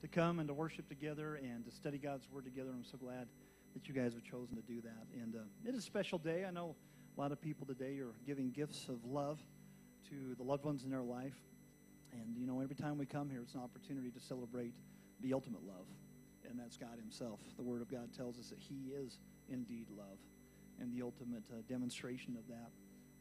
to come and to worship together and to study God's Word together. I'm so glad that you guys have chosen to do that. And uh, it is a special day. I know a lot of people today are giving gifts of love to the loved ones in their life. And, you know, every time we come here, it's an opportunity to celebrate the ultimate love, and that's God Himself. The Word of God tells us that He is indeed love. And the ultimate uh, demonstration of that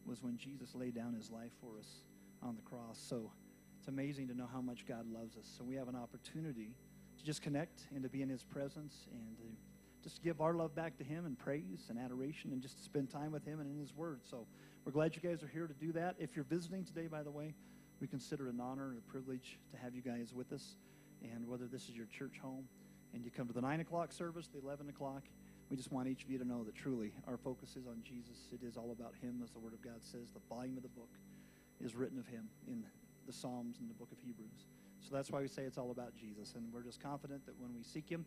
was when Jesus laid down His life for us on the cross. So it's amazing to know how much God loves us. So we have an opportunity to just connect and to be in His presence and to just give our love back to Him in praise and adoration and just to spend time with Him and in His Word. So we're glad you guys are here to do that. If you're visiting today, by the way, we consider it an honor and a privilege to have you guys with us. And whether this is your church home and you come to the 9 o'clock service, the 11 o'clock, we just want each of you to know that truly our focus is on Jesus. It is all about Him, as the Word of God says. The volume of the book is written of Him in the Psalms and the book of Hebrews. So that's why we say it's all about Jesus. And we're just confident that when we seek Him,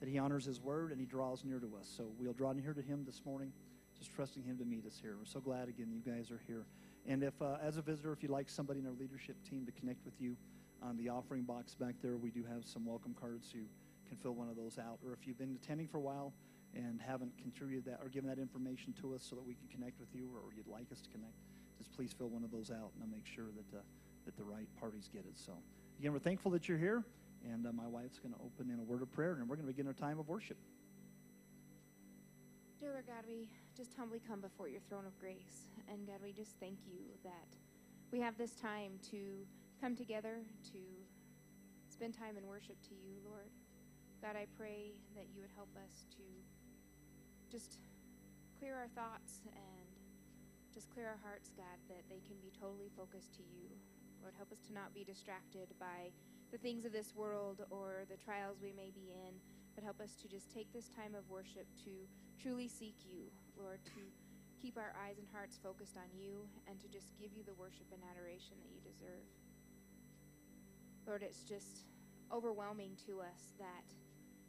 that He honors His Word and He draws near to us. So we'll draw near to Him this morning, just trusting Him to meet us here. We're so glad, again, you guys are here. And if, uh, as a visitor, if you'd like somebody in our leadership team to connect with you, on the offering box back there, we do have some welcome cards. You can fill one of those out. Or if you've been attending for a while and haven't contributed that or given that information to us so that we can connect with you or you'd like us to connect, just please fill one of those out and I'll make sure that, uh, that the right parties get it. So, again, we're thankful that you're here. And uh, my wife's going to open in a word of prayer, and we're going to begin our time of worship. Dear Lord God, we just humbly come before your throne of grace. And God, we just thank you that we have this time to come together to spend time in worship to you, Lord. God, I pray that you would help us to just clear our thoughts and just clear our hearts, God, that they can be totally focused to you. Lord, help us to not be distracted by the things of this world or the trials we may be in, but help us to just take this time of worship to truly seek you, Lord, to keep our eyes and hearts focused on you and to just give you the worship and adoration that you deserve. Lord, it's just overwhelming to us that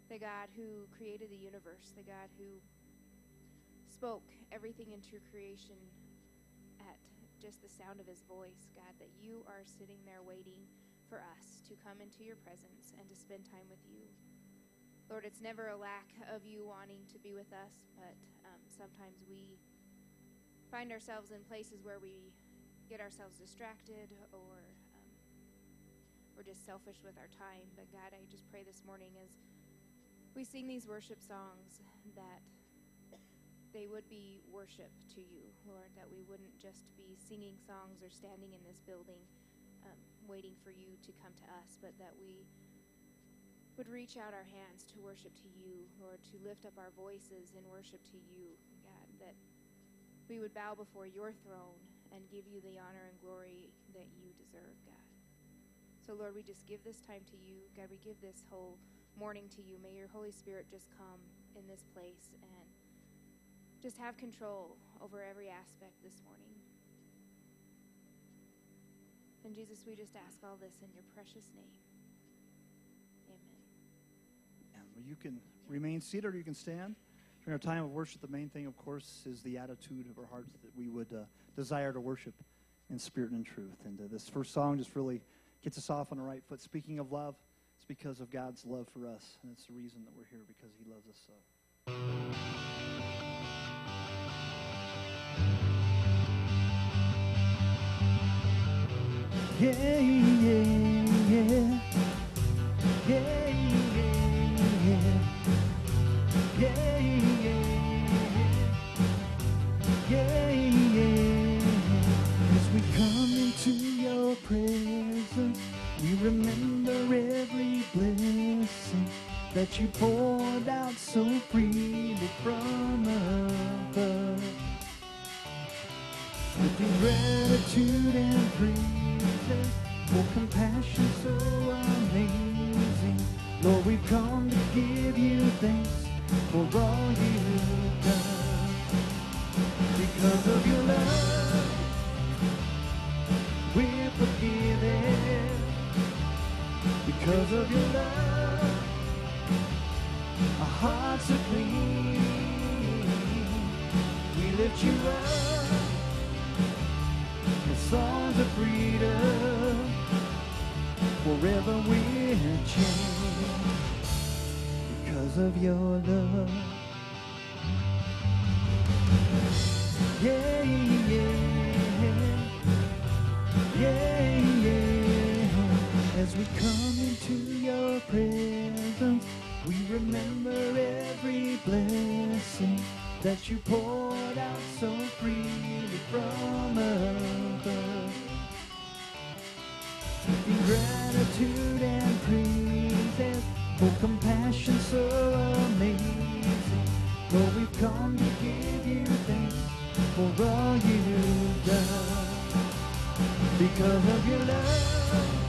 the God who created the universe, the God who spoke everything into creation at just the sound of his voice, God, that you are sitting there waiting for us to come into your presence and to spend time with you. Lord, it's never a lack of you wanting to be with us, but um, sometimes we find ourselves in places where we get ourselves distracted or um, we're just selfish with our time. But God, I just pray this morning as we sing these worship songs that they would be worship to you, Lord, that we wouldn't just be singing songs or standing in this building um, waiting for you to come to us, but that we would reach out our hands to worship to you, Lord, to lift up our voices in worship to you, God, that we would bow before your throne and give you the honor and glory that you deserve, God. So, Lord, we just give this time to you. God, we give this whole morning to you. May your Holy Spirit just come in this place and just have control over every aspect this morning. And Jesus, we just ask all this in your precious name. And you can remain seated or you can stand. During our time of worship, the main thing, of course, is the attitude of our hearts that we would uh, desire to worship in spirit and in truth. And uh, this first song just really gets us off on the right foot. Speaking of love, it's because of God's love for us. And it's the reason that we're here, because He loves us so. Yeah, yeah, yeah, yeah. presence. We remember every blessing that you poured out so freely from above. With gratitude and praises for compassion so amazing. Lord, we've come to give you thanks for all you've done. Because of your love, we're forgiven. Because of your love, our hearts are clean. We lift you up songs of freedom. Forever we're changed. because of your love. Yeah, yeah, yeah, yeah. As we come into your presence, we remember every blessing that you poured out so freely from above. In gratitude and praises for compassion so amazing. Lord, we've come to give you thanks for all you've done. Because of your love,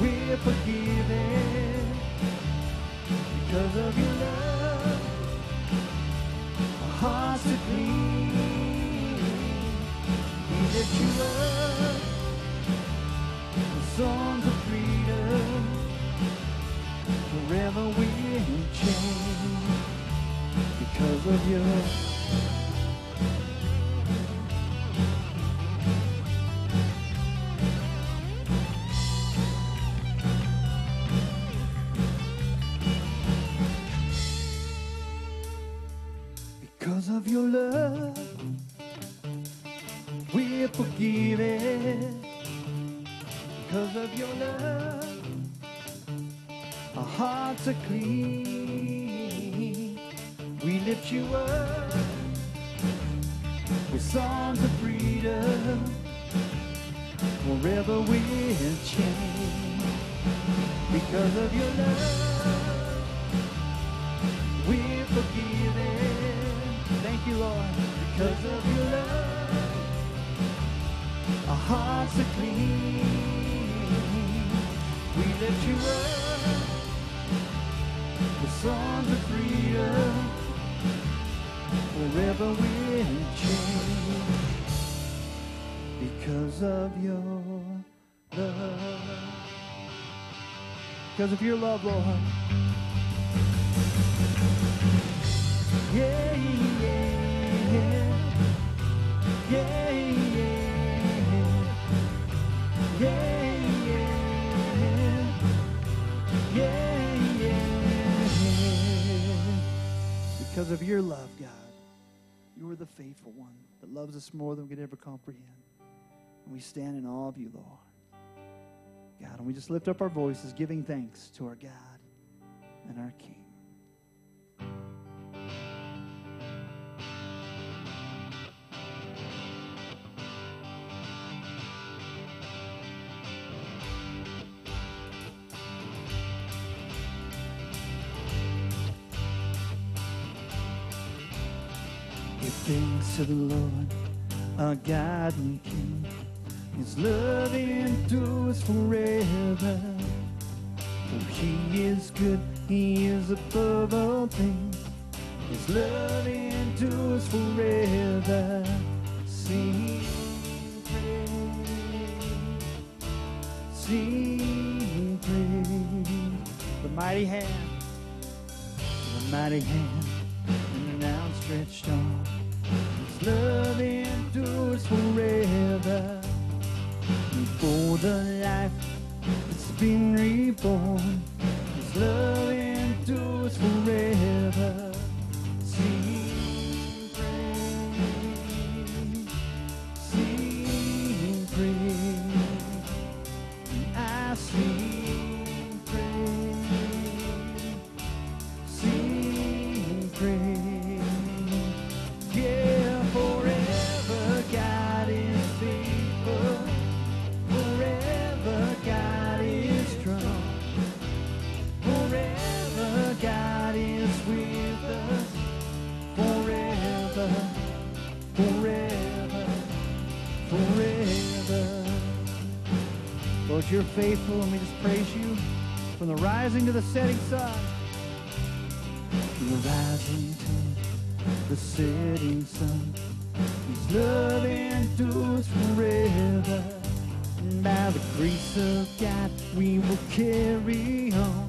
we're forgiven. Because of your love, hearts are clean. We lift you up, the songs of freedom. Forever we're changed because of your of your love, we're forgiven. Because of your love, our hearts are clean. We lift you up with songs of freedom. Forever we're changed because of your love. We're forgiven. Thank you, Lord, because of your love. Our hearts are clean. We lift you up The songs of freedom. Forever we're changed because of your love. Because of your love, Lord. Yeah, yeah, Because of your love, God, you are the faithful one that loves us more than we could ever comprehend. And we stand in awe of you, Lord. God, and we just lift up our voices, giving thanks to our God and our King. To the Lord, our God and King. His love endures forever. For he is good, he is above all things. His love endures forever. Sing praise, sing praise. The mighty hand, the mighty hand, and an outstretched arm. Love endures forever. For the life that's been reborn, His love endures forever. You're faithful, and we just praise you from the rising to the setting sun. From the rising to the setting sun. His love endures forever. And by the grace of God, we will carry on.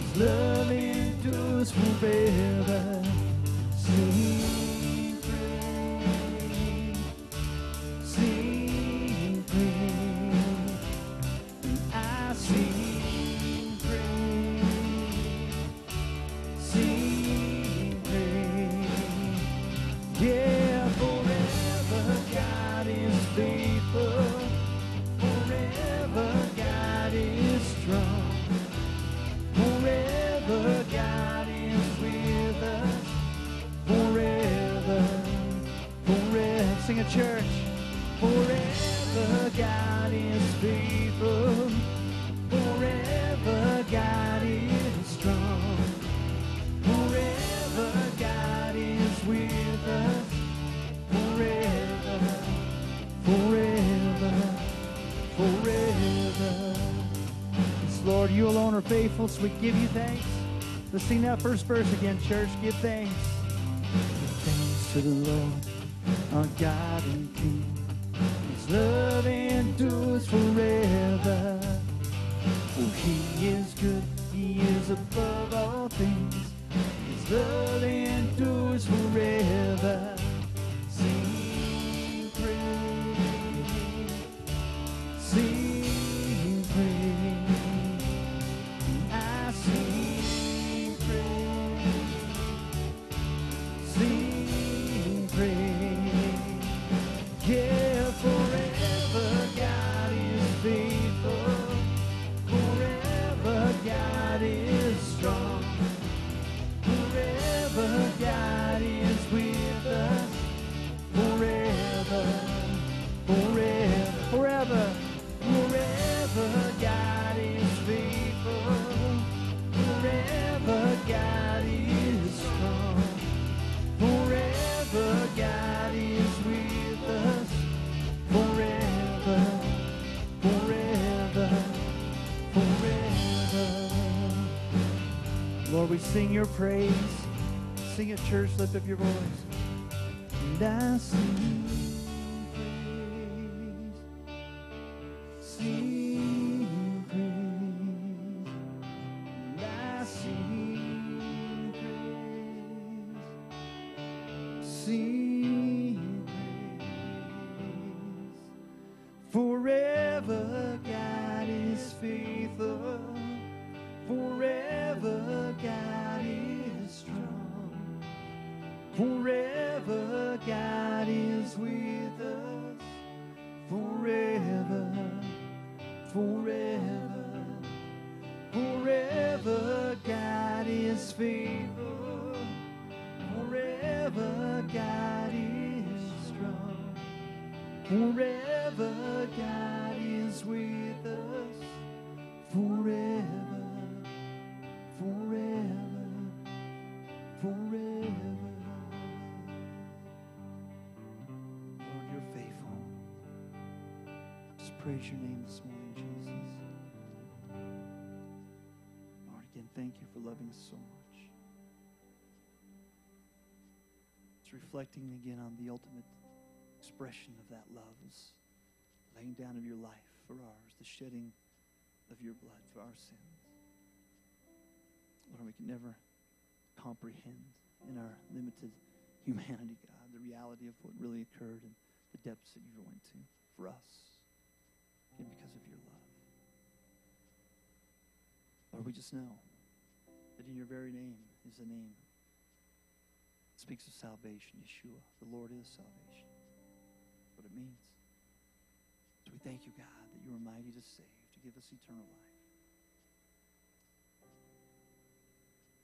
His love endures forever. Sing so we give you thanks. Let's sing that first verse again, church. Give thanks. Give thanks to the Lord, our God and King. His love endures forever. Oh, he is good, he is above sing your praise. Sing it, church. Lift up your voice. Thank you for loving us so much. It's reflecting again on the ultimate expression of that love is laying down of your life for ours, the shedding of your blood for our sins. Lord, we can never comprehend in our limited humanity, God, the reality of what really occurred and the depths that you went to for us. Again, because of your love. Lord, we just know that in your very name is the name that speaks of salvation, Yeshua. The Lord is salvation. That's what it means. So we thank you, God, that you are mighty to save, to give us eternal life.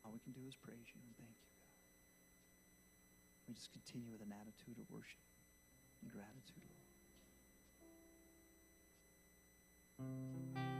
All we can do is praise you and thank you, God. We just continue with an attitude of worship and gratitude, Lord.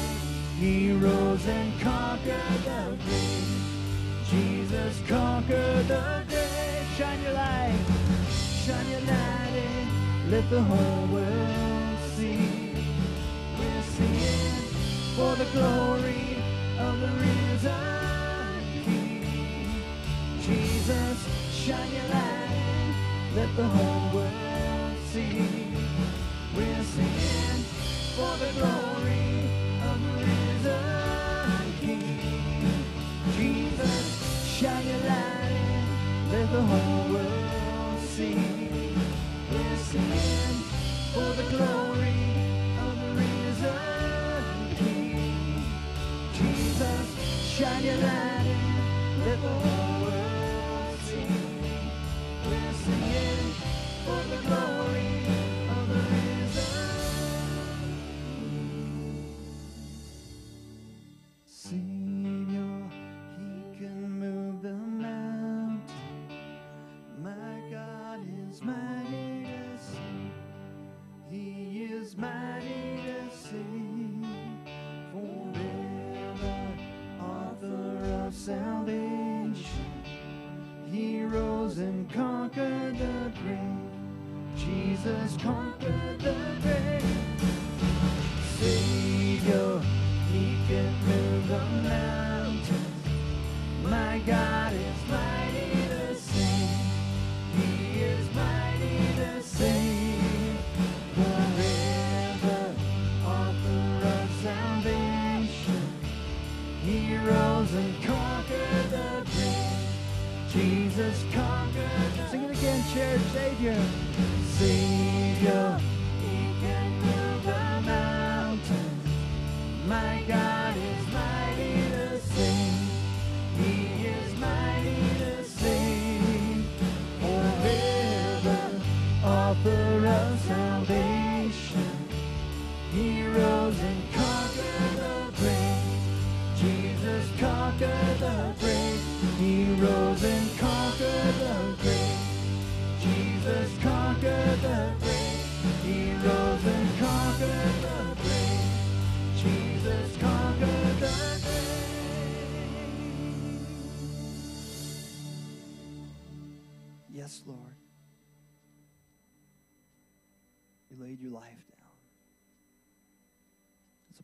He rose and conquered the grave. Jesus conquered the grave. Shine your light, shine your light and let the whole world see. We're singing for the glory of the risen King. Jesus, shine your light let the whole world see. We're singing for the glory the whole world see. We're singing for the glory of the risen King. Jesus, shine your light and let the whole world see. We're singing for the glory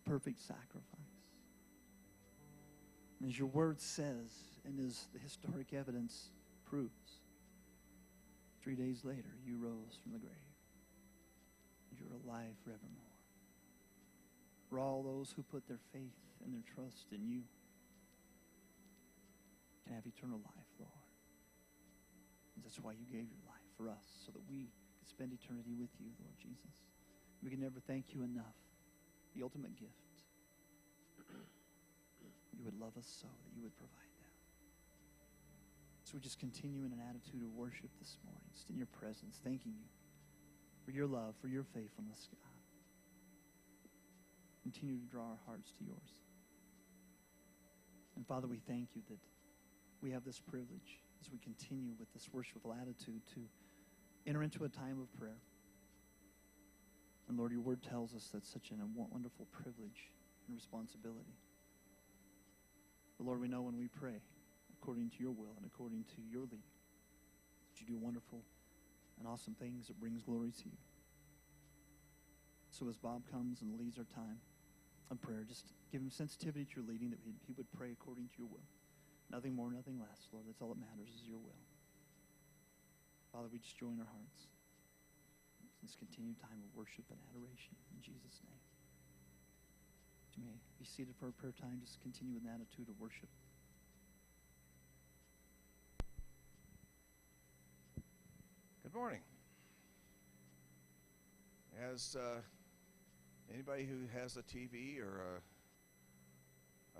perfect sacrifice. As your word says, and as the historic evidence proves, three days later you rose from the grave. You're alive forevermore. For all those who put their faith and their trust in you can have eternal life, Lord. And that's why you gave your life for us, so that we could spend eternity with you, Lord Jesus. We can never thank you enough. The ultimate gift. You would love us so that you would provide that. So we just continue in an attitude of worship this morning, just in your presence, thanking you for your love, for your faithfulness, God. Continue to draw our hearts to yours. And Father, we thank you that we have this privilege as we continue with this worshipful attitude to enter into a time of prayer. And Lord, your word tells us that's such a wonderful privilege and responsibility. But Lord, we know when we pray according to your will and according to your leading, that you do wonderful and awesome things that brings glory to you. So as Bob comes and leads our time of prayer, just give him sensitivity to your leading that he, would pray according to your will. Nothing more, nothing less, Lord. That's all that matters is your will. Father, we just join our hearts this continued time of worship and adoration in Jesus' name. You may be seated for a prayer time. Just continue with an attitude of worship. Good morning. As uh, anybody who has a TV or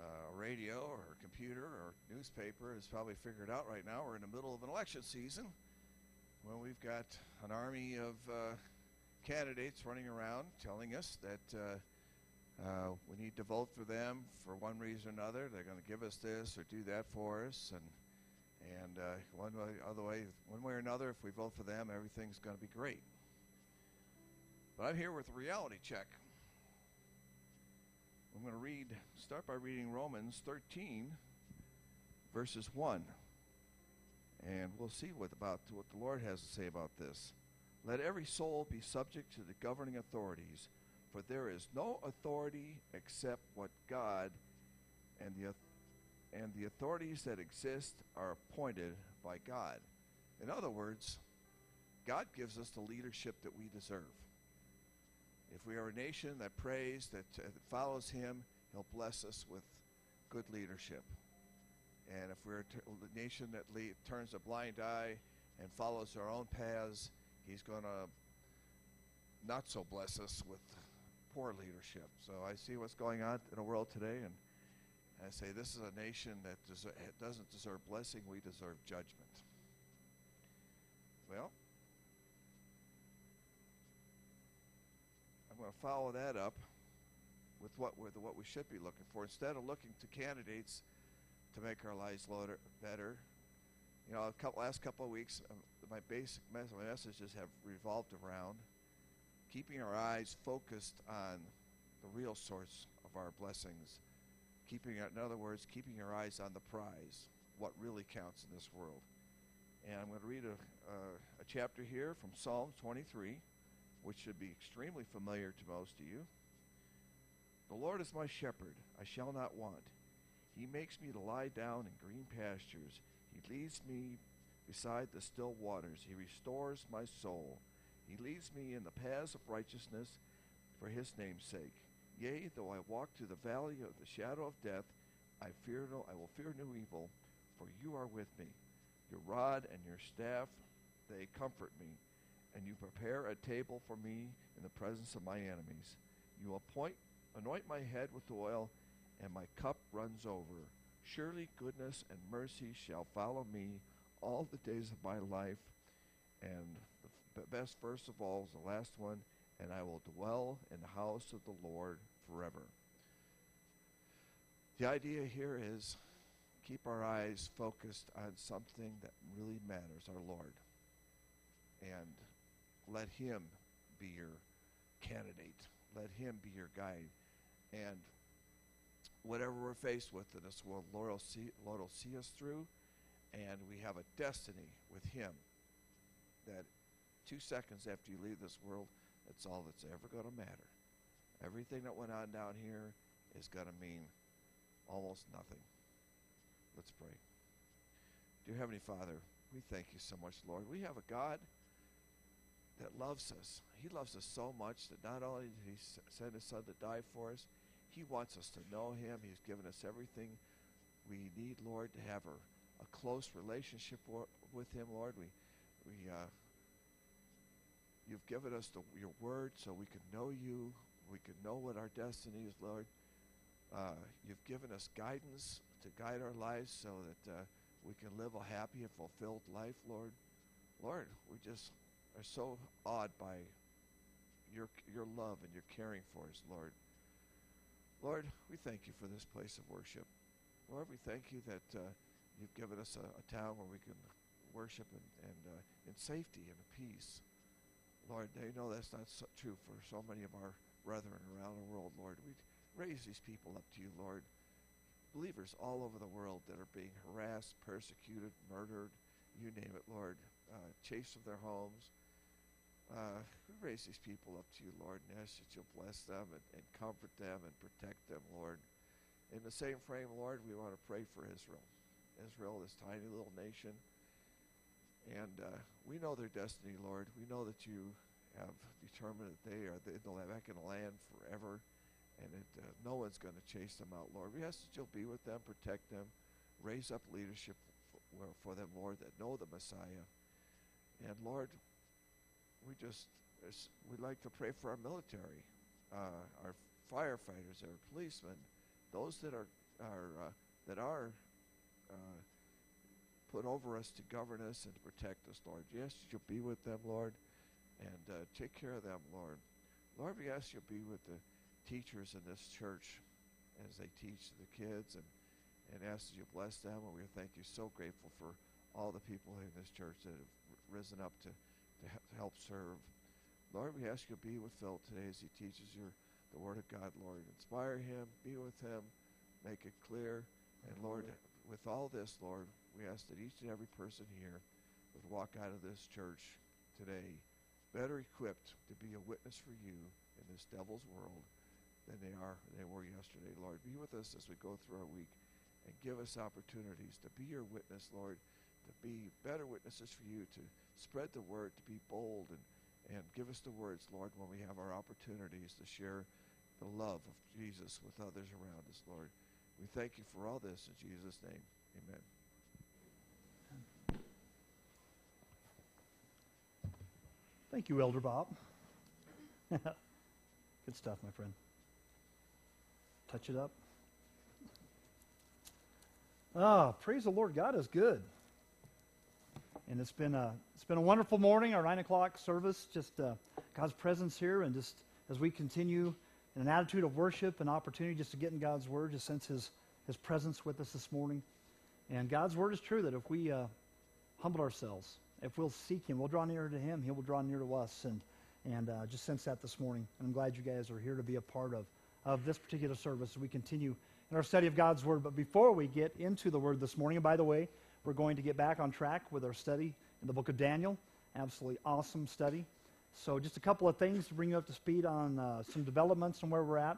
a, a radio or a computer or newspaper has probably figured out right now, we're in the middle of an election season when we've got an army of uh, candidates running around telling us that uh, uh, we need to vote for them for one reason or another. They're going to give us this or do that for us, and and uh, one way, other way, one way or another, if we vote for them, everything's going to be great. But I'm here with a reality check. I'm going to read, start by reading Romans 13, verses 1. And we'll see what about what the Lord has to say about this. Let every soul be subject to the governing authorities, for there is no authority except what God and the and the authorities that exist are appointed by God. In other words, God gives us the leadership that we deserve. If we are a nation that prays, that, uh, that follows Him, He'll bless us with good leadership. And if we're a, t- a nation that le- turns a blind eye and follows our own paths, He's going to not so bless us with poor leadership. So I see what's going on in the world today, and I say this is a nation that deser- doesn't deserve blessing, we deserve judgment. Well, I'm going to follow that up with what with what we should be looking for. Instead of looking to candidates to make our lives better, you know, a couple, last couple of weeks, um, my basic my messages have revolved around keeping our eyes focused on the real source of our blessings. Keeping, in other words, keeping our eyes on the prize, what really counts in this world. And I'm going to read a, a chapter here from Psalm 23, which should be extremely familiar to most of you. The Lord is my shepherd, I shall not want. He makes me to lie down in green pastures. He leads me beside the still waters. He restores my soul. He leads me in the paths of righteousness for his name's sake. Yea, though I walk through the valley of the shadow of death, I fear no I will fear no evil, for you are with me. Your rod and your staff, they comfort me, and you prepare a table for me in the presence of my enemies. You appoint anoint my head with oil, and my cup runs over. Surely goodness and mercy shall follow me all the days of my life. And the best verse of all is the last one, and I will dwell in the house of the Lord forever. The idea here is keep our eyes focused on something that really matters, our Lord. And let Him be your candidate. Let Him be your guide. And whatever we're faced with in this world, Lord will see, Lord will see us through. And we have a destiny with Him that two seconds after you leave this world, that's all that's ever going to matter. Everything that went on down here is going to mean almost nothing. Let's pray. Dear Heavenly Father, we thank you so much, Lord. We have a God that loves us. He loves us so much that not only did He send His Son to die for us, He wants us to know Him. He's given us everything we need, Lord, to have a, a close relationship with Him, Lord. We, we, uh, you've given us the, your Word so we can know You. We can know what our destiny is, Lord. Uh, you've given us guidance to guide our lives so that uh, we can live a happy and fulfilled life, Lord. Lord, we just are so awed by your your love and your caring for us, Lord. Lord, we thank you for this place of worship. Lord, we thank you that uh, you've given us a, a town where we can worship and, and uh, in safety and peace. Lord, they know that's not so true for so many of our brethren around the world, Lord. We raise these people up to you, Lord. Believers all over the world that are being harassed, persecuted, murdered, you name it, Lord, uh, chased from their homes. Uh, we raise these people up to you, Lord, and ask that you'll bless them and, and comfort them and protect them, Lord. In the same frame, Lord, we want to pray for Israel. Israel, this tiny little nation. And uh, we know their destiny, Lord. We know that you have determined that they are they'll back in the land forever. and it, uh, no one's going to chase them out, Lord. We ask that you'll be with them, protect them, raise up leadership for, for them, Lord, that know the Messiah. And Lord, we just we'd like to pray for our military, uh, our firefighters, our policemen, those that are are uh, that are uh, put over us to govern us and to protect us, Lord. Yes, you'll be with them, Lord, and uh, take care of them, Lord. Lord, we ask you'll be with the teachers in this church as they teach the kids and, and ask that you bless them. And we thank you so grateful for all the people in this church that have risen up to, to help serve. Lord, we ask you to be with Phil today as he teaches your the Word of God, Lord. Inspire him, be with him, make it clear. And Lord, with all this, Lord, we ask that each and every person here would walk out of this church today better equipped to be a witness for you in this devil's world than they are they were yesterday. Lord, be with us as we go through our week and give us opportunities to be your witness, Lord, to be better witnesses for you, to spread the word, to be bold and and give us the words, Lord, when we have our opportunities to share the love of Jesus with others around us, Lord. We thank you for all this in Jesus' name. Amen. Thank you, Elder Bob. Good stuff, my friend. Touch it up. Ah, praise the Lord. God is good. And it's been a it's been a wonderful morning. Our nine o'clock service, just uh, God's presence here, and just as we continue in an attitude of worship and opportunity, just to get in God's Word, just sense His His presence with us this morning. And God's Word is true that if we uh, humble ourselves, if we'll seek Him, we'll draw nearer to Him. He will draw near to us, and and uh, just sense that this morning. And I'm glad you guys are here to be a part of of this particular service as we continue in our study of God's Word. But before we get into the Word this morning, and by the way, we're going to get back on track with our study in the book of Daniel. Absolutely awesome study. So, just a couple of things to bring you up to speed on uh, some developments and where we're at.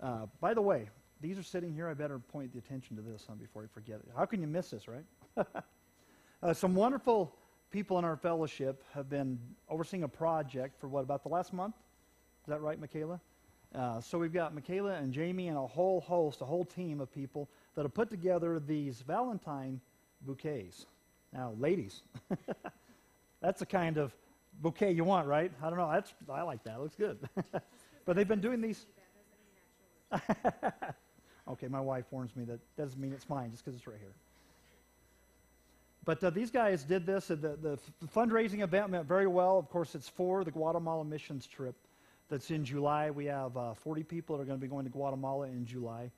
Uh, by the way, these are sitting here. I better point the attention to this huh, before I forget it. How can you miss this, right? uh, some wonderful people in our fellowship have been overseeing a project for what, about the last month? Is that right, Michaela? Uh, so we've got Michaela and Jamie and a whole host, a whole team of people that have put together these Valentine bouquets. Now, ladies, that's the kind of bouquet you want, right? I don't know. That's I like that. It looks good. but they've been doing these. okay, my wife warns me that doesn't mean it's mine just because it's right here. But uh, these guys did this. The, the, fundraising event went very well. Of course, it's for the Guatemala missions trip that's in July. We have uh, 40 people that are going to be going to Guatemala in July.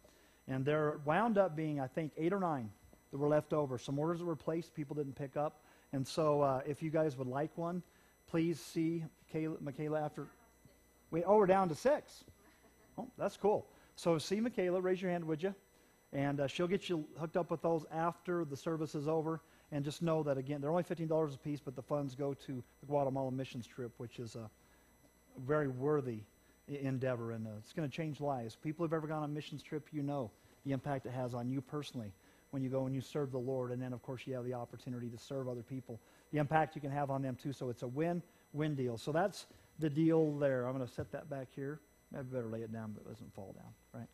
And there wound up being, I think, eight or nine that were left over. Some orders were placed, people didn't pick up. And so uh, if you guys would like one, please see Kayla, Michaela after. Wait, oh, we're down to six. Oh, that's cool. So see Michaela, raise your hand, would you? And uh, she'll get you hooked up with those after the service is over. And just know that, again, they're only $15 a piece, but the funds go to the Guatemala missions trip, which is a very worthy endeavor. And uh, it's going to change lives. People who've ever gone on a missions trip, you know the impact it has on you personally when you go and you serve the Lord. And then, of course, you have the opportunity to serve other people. The impact you can have on them, too. So it's a win win deal. So that's the deal there. I'm going to set that back here. I better lay it down, but it doesn't fall down, right?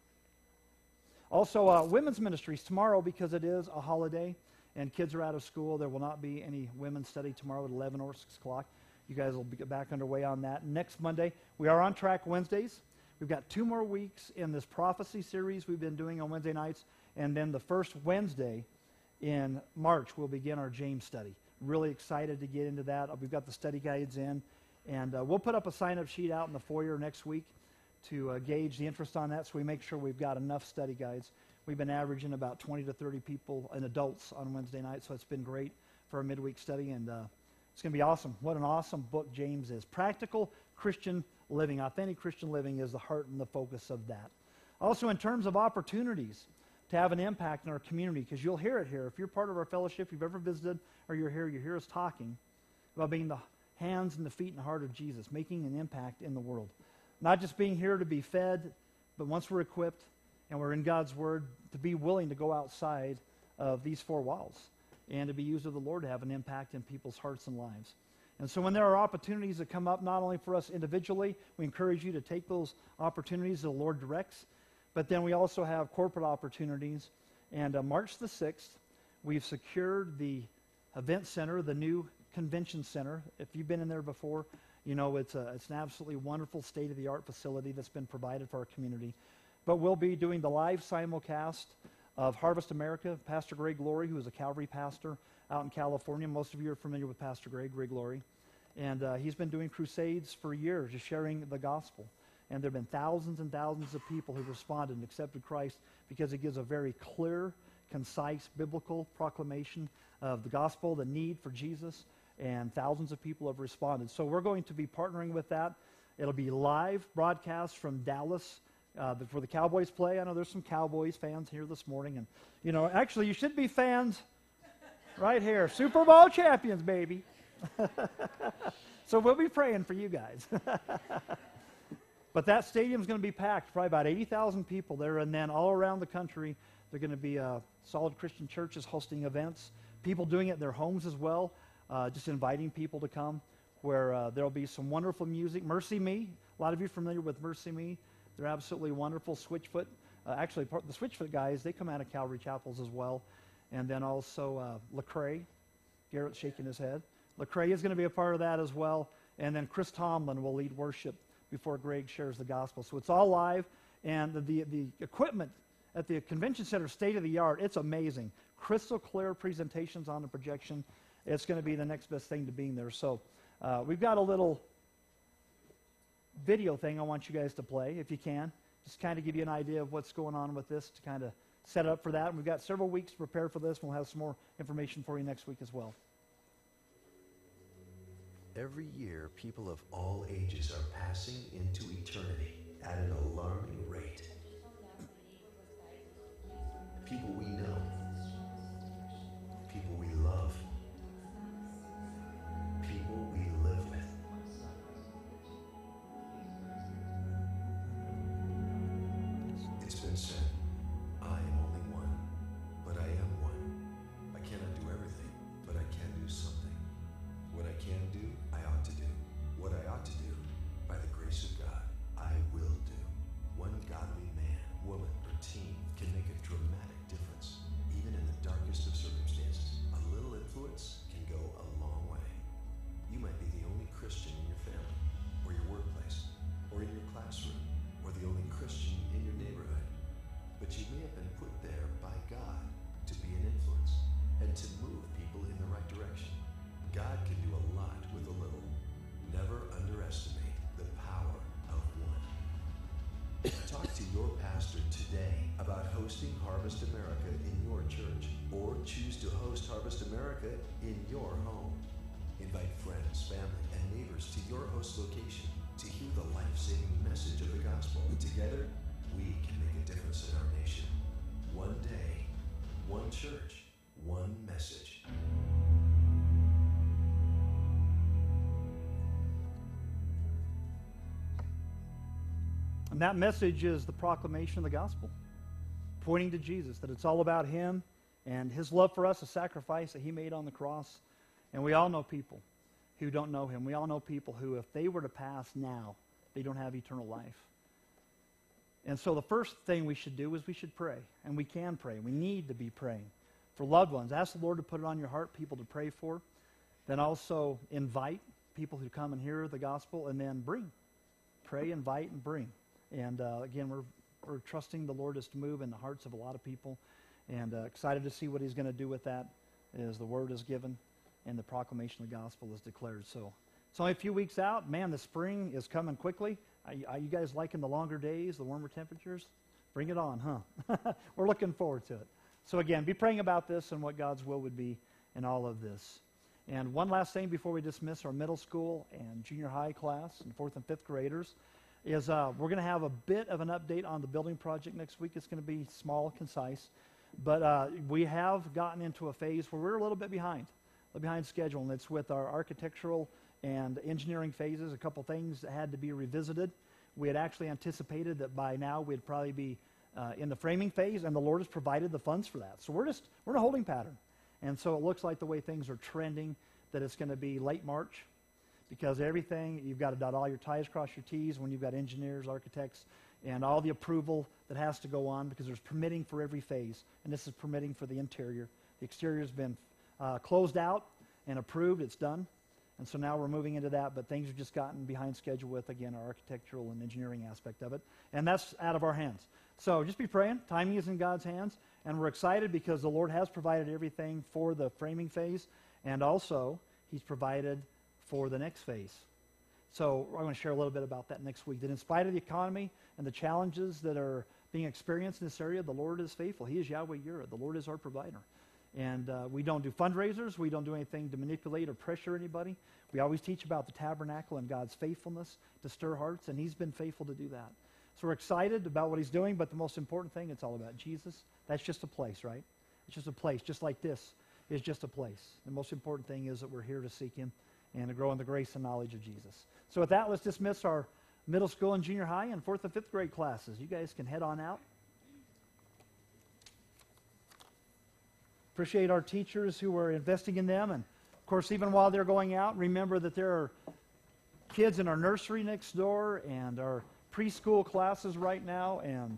Also, uh, women's ministries tomorrow because it is a holiday and kids are out of school. There will not be any women's study tomorrow at 11 or 6 o'clock. You guys will get back underway on that. Next Monday, we are on track Wednesdays. We've got two more weeks in this prophecy series we've been doing on Wednesday nights. And then the first Wednesday in March, we'll begin our James study. Really excited to get into that. We've got the study guides in. And uh, we'll put up a sign up sheet out in the foyer next week to uh, gauge the interest on that so we make sure we've got enough study guides. We've been averaging about 20 to 30 people and adults on Wednesday night, so it's been great for a midweek study, and uh, it's going to be awesome. What an awesome book James is. Practical Christian living, authentic Christian living is the heart and the focus of that. Also, in terms of opportunities, to have an impact in our community because you'll hear it here. If you're part of our fellowship, you've ever visited, or you're here, you hear us talking about being the hands and the feet and the heart of Jesus, making an impact in the world. Not just being here to be fed, but once we're equipped and we're in God's Word, to be willing to go outside of these four walls and to be used of the Lord to have an impact in people's hearts and lives. And so when there are opportunities that come up, not only for us individually, we encourage you to take those opportunities that the Lord directs, but then we also have corporate opportunities. And uh, March the 6th, we've secured the event center, the new convention center. If you've been in there before, you know it's, a, it's an absolutely wonderful state of the art facility that's been provided for our community. But we'll be doing the live simulcast of Harvest America. Pastor Greg Laurie, who is a Calvary pastor out in California. Most of you are familiar with Pastor Greg, Greg Laurie. And uh, he's been doing crusades for years, just sharing the gospel. And there have been thousands and thousands of people who've responded and accepted Christ because it gives a very clear, concise, biblical proclamation of the gospel, the need for Jesus, and thousands of people have responded. So we're going to be partnering with that. It'll be live broadcast from Dallas uh, for the Cowboys play. I know there's some Cowboys fans here this morning, and you know, actually, you should be fans right here, Super Bowl champions, baby. so we'll be praying for you guys. but that stadium's going to be packed, probably about 80,000 people there, and then all around the country, they're going to be uh, solid Christian churches hosting events, people doing it in their homes as well, uh, just inviting people to come. Where uh, there'll be some wonderful music. Mercy Me, a lot of you familiar with Mercy Me. They're absolutely wonderful. Switchfoot, uh, actually, part, the Switchfoot guys, they come out of Calvary Chapels as well. And then also uh, Lecrae, Garrett's shaking his head. Lecrae is going to be a part of that as well. And then Chris Tomlin will lead worship before Greg shares the gospel. So it's all live, and the, the, the equipment at the convention center, state of the art, it's amazing. Crystal clear presentations on the projection. It's going to be the next best thing to being there. So uh, we've got a little video thing I want you guys to play, if you can. Just kind of give you an idea of what's going on with this to kind of set up for that. And we've got several weeks to prepare for this. And we'll have some more information for you next week as well. Every year, people of all ages are passing into eternity at an alarming rate. People to your pastor today about hosting Harvest America in your church or choose to host Harvest America in your home. Invite friends, family, and neighbors to your host location to hear the life saving message of the gospel. Together, we can make a difference in our nation. One day, one church, one message. And that message is the proclamation of the gospel, pointing to Jesus, that it's all about Him and His love for us, the sacrifice that He made on the cross. And we all know people who don't know Him. We all know people who, if they were to pass now, they don't have eternal life. And so the first thing we should do is we should pray. And we can pray. We need to be praying for loved ones. Ask the Lord to put it on your heart, people to pray for. Then also invite people who come and hear the gospel, and then bring. Pray, invite, and bring. And uh, again, we're, we're trusting the Lord is to move in the hearts of a lot of people, and uh, excited to see what He's going to do with that as the word is given and the proclamation of the gospel is declared. So it's only a few weeks out. Man, the spring is coming quickly. Are, are you guys liking the longer days, the warmer temperatures? Bring it on, huh? we're looking forward to it. So again, be praying about this and what God's will would be in all of this. And one last thing before we dismiss our middle school and junior high class and fourth and fifth graders is uh, we're going to have a bit of an update on the building project next week. It's going to be small, concise, but uh, we have gotten into a phase where we're a little bit behind, behind schedule, and it's with our architectural and engineering phases. A couple things that had to be revisited. We had actually anticipated that by now we'd probably be uh, in the framing phase, and the Lord has provided the funds for that. So we're just we're in a holding pattern, and so it looks like the way things are trending that it's going to be late March because everything, you've got to dot all your T's, cross your T's when you've got engineers, architects, and all the approval that has to go on because there's permitting for every phase. And this is permitting for the interior. The exterior has been uh, closed out and approved, it's done. And so now we're moving into that, but things have just gotten behind schedule with, again, our architectural and engineering aspect of it. And that's out of our hands. So just be praying. Timing is in God's hands. And we're excited because the Lord has provided everything for the framing phase. And also, He's provided for the next phase. So I'm going to share a little bit about that next week. That in spite of the economy and the challenges that are being experienced in this area, the Lord is faithful. He is Yahweh Yireh. The Lord is our provider. And uh, we don't do fundraisers. We don't do anything to manipulate or pressure anybody. We always teach about the tabernacle and God's faithfulness to stir hearts, and He's been faithful to do that. So we're excited about what He's doing, but the most important thing, it's all about Jesus. That's just a place, right? It's just a place, just like this is just a place. The most important thing is that we're here to seek Him and to grow in the grace and knowledge of Jesus. So with that, let's dismiss our middle school and junior high and fourth and fifth grade classes. You guys can head on out. Appreciate our teachers who are investing in them. And of course, even while they're going out, remember that there are kids in our nursery next door and our preschool classes right now and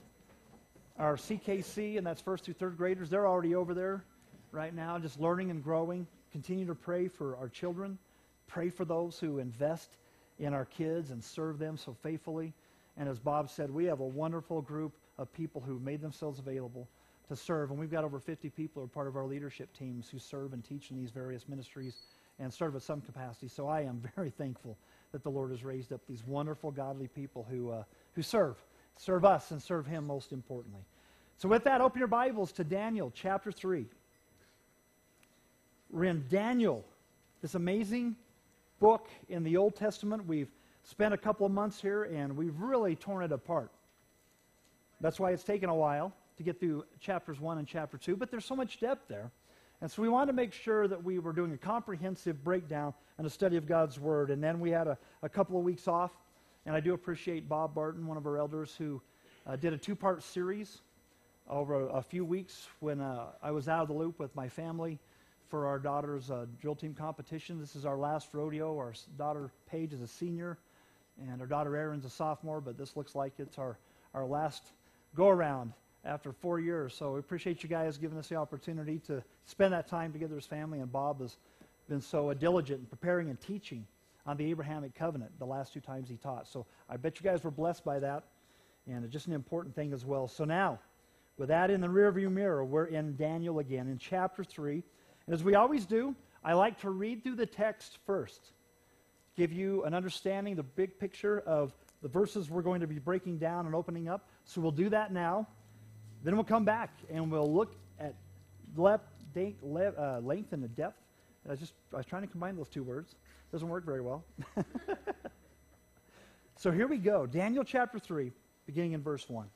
our CKC, and that's first through third graders. They're already over there right now, just learning and growing. Continue to pray for our children. Pray for those who invest in our kids and serve them so faithfully. And as Bob said, we have a wonderful group of people who've made themselves available to serve. And we've got over 50 people who are part of our leadership teams who serve and teach in these various ministries and serve at some capacity. So I am very thankful that the Lord has raised up these wonderful, godly people who, uh, who serve, serve us and serve Him most importantly. So with that, open your Bibles to Daniel chapter 3. We're in Daniel, this amazing book in the Old Testament. We've spent a couple of months here and we've really torn it apart. That's why it's taken a while to get through chapters 1 and chapter 2, but there's so much depth there. And so we wanted to make sure that we were doing a comprehensive breakdown and a study of God's Word. And then we had a, a couple of weeks off. And I do appreciate Bob Barton, one of our elders, who uh, did a two part series over a, a, few weeks when uh, I was out of the loop with my family for our daughter's uh, drill team competition. This is our last rodeo. Our daughter Paige is a senior, and our daughter Erin's a sophomore, but this looks like it's our, our last go around after four years. So we appreciate you guys giving us the opportunity to spend that time together as family. And Bob has been so diligent in preparing and teaching on the Abrahamic covenant the last two times he taught. So I bet you guys were blessed by that. And it's just an important thing as well. So now, with that in the rearview mirror, we're in Daniel again in chapter 3. And as we always do, I like to read through the text first, give you an understanding, the big picture of the verses we're going to be breaking down and opening up. So we'll do that now. Then we'll come back and we'll look at le- de- le- uh, length and the depth. I was just I was trying to combine those two words. Doesn't work very well. so here we go. Daniel chapter 3, beginning in verse 1.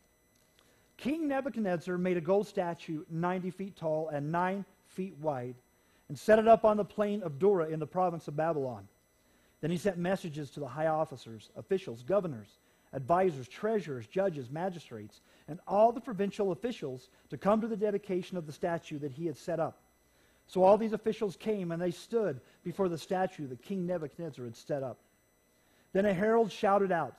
King Nebuchadnezzar made a gold statue 90 feet tall and 9 feet wide and set it up on the plain of Dura in the province of Babylon. Then he sent messages to the high officers, officials, governors, advisors, treasurers, judges, magistrates, and all the provincial officials to come to the dedication of the statue that he had set up. So all these officials came and they stood before the statue that King Nebuchadnezzar had set up. Then a herald shouted out,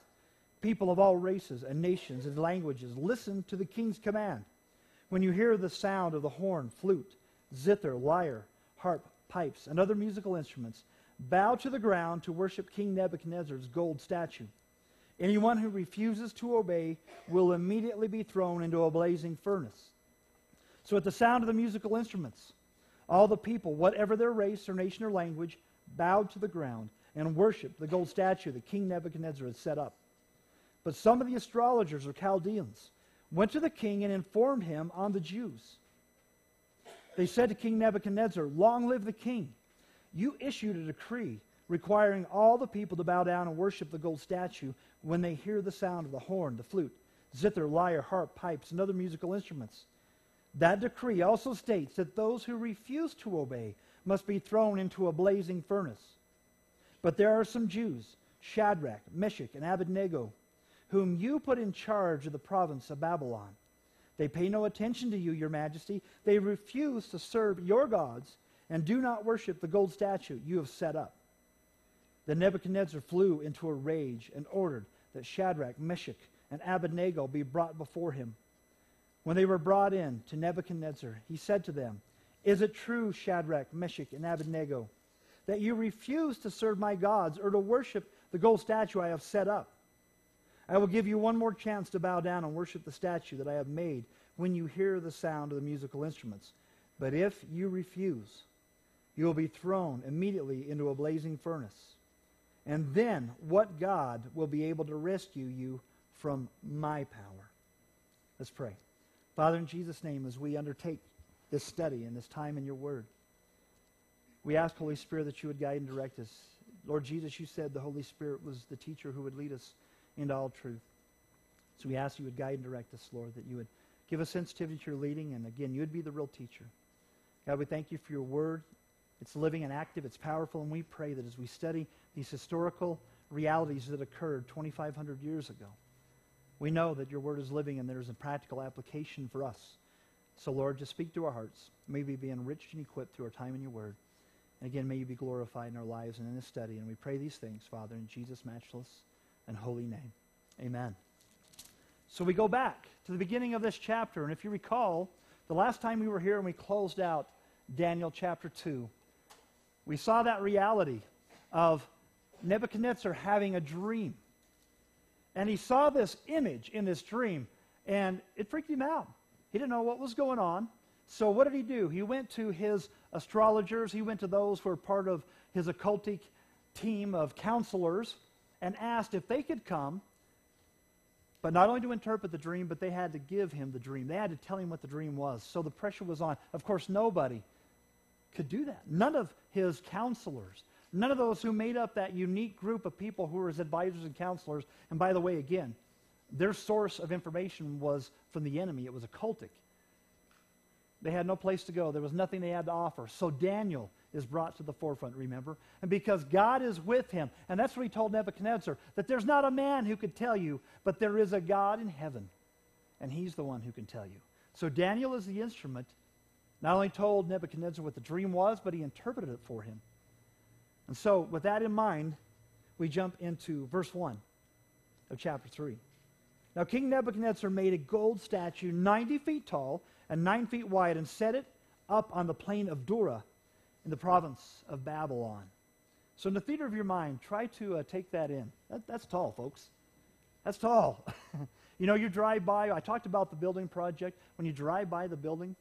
People of all races and nations and languages, listen to the king's command. When you hear the sound of the horn, flute, zither, lyre, harp, pipes, and other musical instruments, bow to the ground to worship King Nebuchadnezzar's gold statue. Anyone who refuses to obey will immediately be thrown into a blazing furnace. So, at the sound of the musical instruments, all the people, whatever their race or nation or language, bowed to the ground and worshiped the gold statue that King Nebuchadnezzar had set up. But some of the astrologers or Chaldeans went to the king and informed him on the Jews. They said to King Nebuchadnezzar, Long live the king! You issued a decree requiring all the people to bow down and worship the gold statue when they hear the sound of the horn, the flute, zither, lyre, harp, pipes, and other musical instruments. That decree also states that those who refuse to obey must be thrown into a blazing furnace. But there are some Jews, Shadrach, Meshach, and Abednego, whom you put in charge of the province of Babylon. They pay no attention to you, your majesty. They refuse to serve your gods and do not worship the gold statue you have set up. Then Nebuchadnezzar flew into a rage and ordered that Shadrach, Meshach, and Abednego be brought before him. When they were brought in to Nebuchadnezzar, he said to them, Is it true, Shadrach, Meshach, and Abednego, that you refuse to serve my gods or to worship the gold statue I have set up? I will give you one more chance to bow down and worship the statue that I have made when you hear the sound of the musical instruments. But if you refuse, you will be thrown immediately into a blazing furnace. And then what God will be able to rescue you from my power? Let's pray. Father, in Jesus' name, as we undertake this study and this time in your word, we ask, Holy Spirit, that you would guide and direct us. Lord Jesus, you said the Holy Spirit was the teacher who would lead us into all truth. So we ask you would guide and direct us, Lord, that you would give us sensitivity to your leading, and again, you would be the real teacher. God, we thank you for your word. It's living and active, it's powerful, and we pray that as we study these historical realities that occurred 2,500 years ago, we know that your word is living and there's a practical application for us. So, Lord, just speak to our hearts. May we be enriched and equipped through our time in your word. And again, may you be glorified in our lives and in this study. And we pray these things, Father, in Jesus' matchless and holy name. Amen. So we go back to the beginning of this chapter. And if you recall, the last time we were here and we closed out Daniel chapter 2, we saw that reality of Nebuchadnezzar having a dream. And he saw this image in this dream, and it freaked him out. He didn't know what was going on. So, what did he do? He went to his astrologers, he went to those who were part of his occultic team of counselors, and asked if they could come, but not only to interpret the dream, but they had to give him the dream. They had to tell him what the dream was. So the pressure was on. Of course, nobody could do that. None of his counselors, none of those who made up that unique group of people who were his advisors and counselors. And by the way, again, their source of information was from the enemy, it was occultic. They had no place to go. There was nothing they had to offer. So Daniel is brought to the forefront, remember? And because God is with him, and that's what he told Nebuchadnezzar, that there's not a man who could tell you, but there is a God in heaven, and he's the one who can tell you. So Daniel is the instrument, not only told Nebuchadnezzar what the dream was, but he interpreted it for him. And so, with that in mind, we jump into verse 1 of chapter 3. Now, King Nebuchadnezzar made a gold statue 90 feet tall and 9 feet wide and set it up on the plain of Dura in the province of Babylon. So, in the theater of your mind, try to uh, take that in. That, that's tall, folks. That's tall. you know, you drive by, I talked about the building project. When you drive by the building,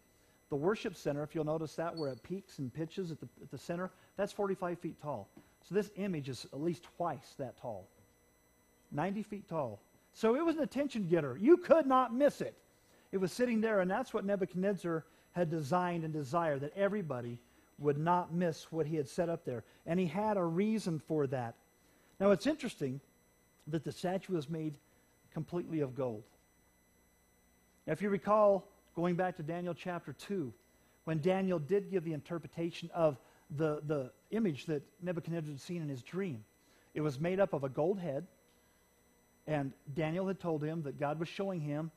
the worship center, if you'll notice that, where it peaks and pitches at the, at the center, that's 45 feet tall. So, this image is at least twice that tall 90 feet tall. So, it was an attention getter. You could not miss it. It was sitting there, and that's what Nebuchadnezzar had designed and desired that everybody would not miss what he had set up there. And he had a reason for that. Now, it's interesting that the statue was made completely of gold. Now, if you recall, going back to Daniel chapter 2, when Daniel did give the interpretation of the, the image that Nebuchadnezzar had seen in his dream, it was made up of a gold head. And Daniel had told him that God was showing him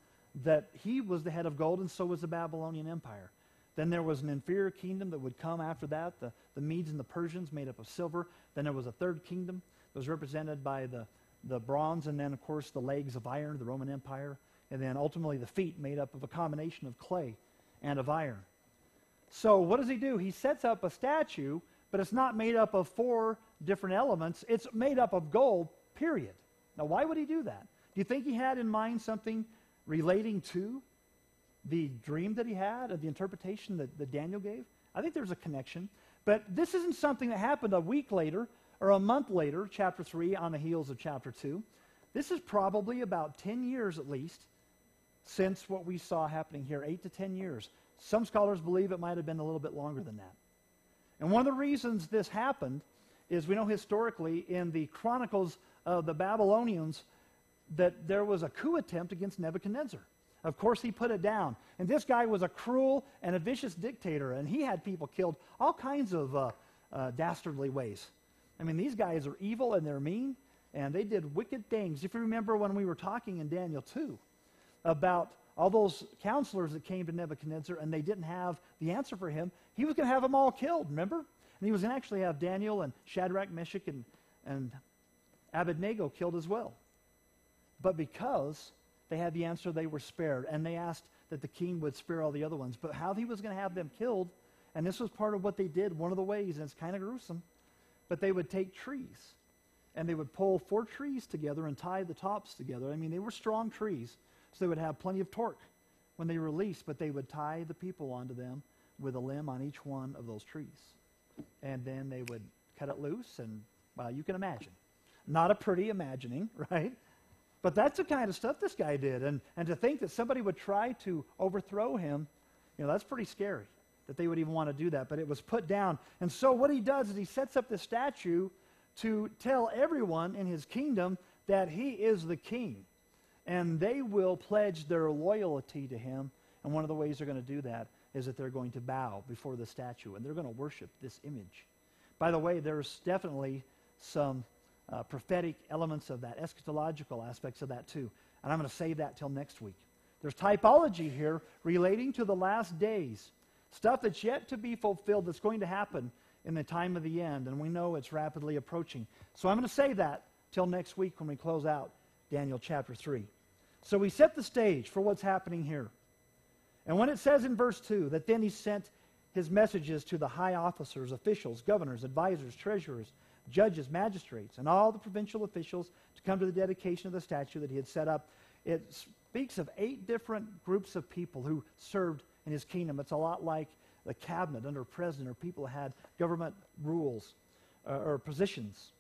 that he was the head of gold, and so was the Babylonian Empire. Then there was an inferior kingdom that would come after that, the, the Medes and the Persians, made up of silver. Then there was a third kingdom that was represented by the, the bronze, and then, of course, the legs of iron, the Roman Empire. And then ultimately the feet made up of a combination of clay and of iron. So what does he do? He sets up a statue, but it's not made up of four different elements. It's made up of gold, period. Now, why would he do that? Do you think he had in mind something relating to the dream that he had, or the interpretation that, that Daniel gave? I think there's a connection. But this isn't something that happened a week later or a month later, chapter 3, on the heels of chapter 2. This is probably about 10 years at least since what we saw happening here, 8 to 10 years. Some scholars believe it might have been a little bit longer than that. And one of the reasons this happened is we know historically in the chronicles of the Babylonians that there was a coup attempt against Nebuchadnezzar. Of course, he put it down. And this guy was a cruel and a vicious dictator, and he had people killed all kinds of uh, uh, dastardly ways. I mean, these guys are evil and they're mean, and they did wicked things. If you remember when we were talking in Daniel 2 about all those counselors that came to Nebuchadnezzar and they didn't have the answer for him, he was going to have them all killed, remember? And he was going to actually have Daniel and Shadrach, Meshach, and and Abednego killed as well. But because they had the answer, they were spared. And they asked that the king would spare all the other ones. But how he was going to have them killed, and this was part of what they did, one of the ways, and it's kind of gruesome, but they would take trees and they would pull four trees together and tie the tops together. I mean, they were strong trees, so they would have plenty of torque when they released, but they would tie the people onto them with a limb on each one of those trees. And then they would cut it loose, and, well, you can imagine. Not a pretty imagining, right? But that's the kind of stuff this guy did. And, and to think that somebody would try to overthrow him, you know, that's pretty scary that they would even want to do that. But it was put down. And so what he does is he sets up this statue to tell everyone in his kingdom that he is the king. And they will pledge their loyalty to him. And one of the ways they're going to do that is that they're going to bow before the statue and they're going to worship this image. By the way, there's definitely some uh, prophetic elements of that, eschatological aspects of that too. And I'm going to save that till next week. There's typology here relating to the last days, stuff that's yet to be fulfilled that's going to happen in the time of the end, and we know it's rapidly approaching. So I'm going to save that till next week when we close out Daniel chapter 3. So we set the stage for what's happening here. And when it says in verse 2 that then he sent his messages to the high officers, officials, governors, advisors, treasurers, judges, magistrates, and all the provincial officials to come to the dedication of the statue that he had set up, it speaks of eight different groups of people who served in his kingdom. It's a lot like the cabinet under a president or people who had government rules uh, or positions.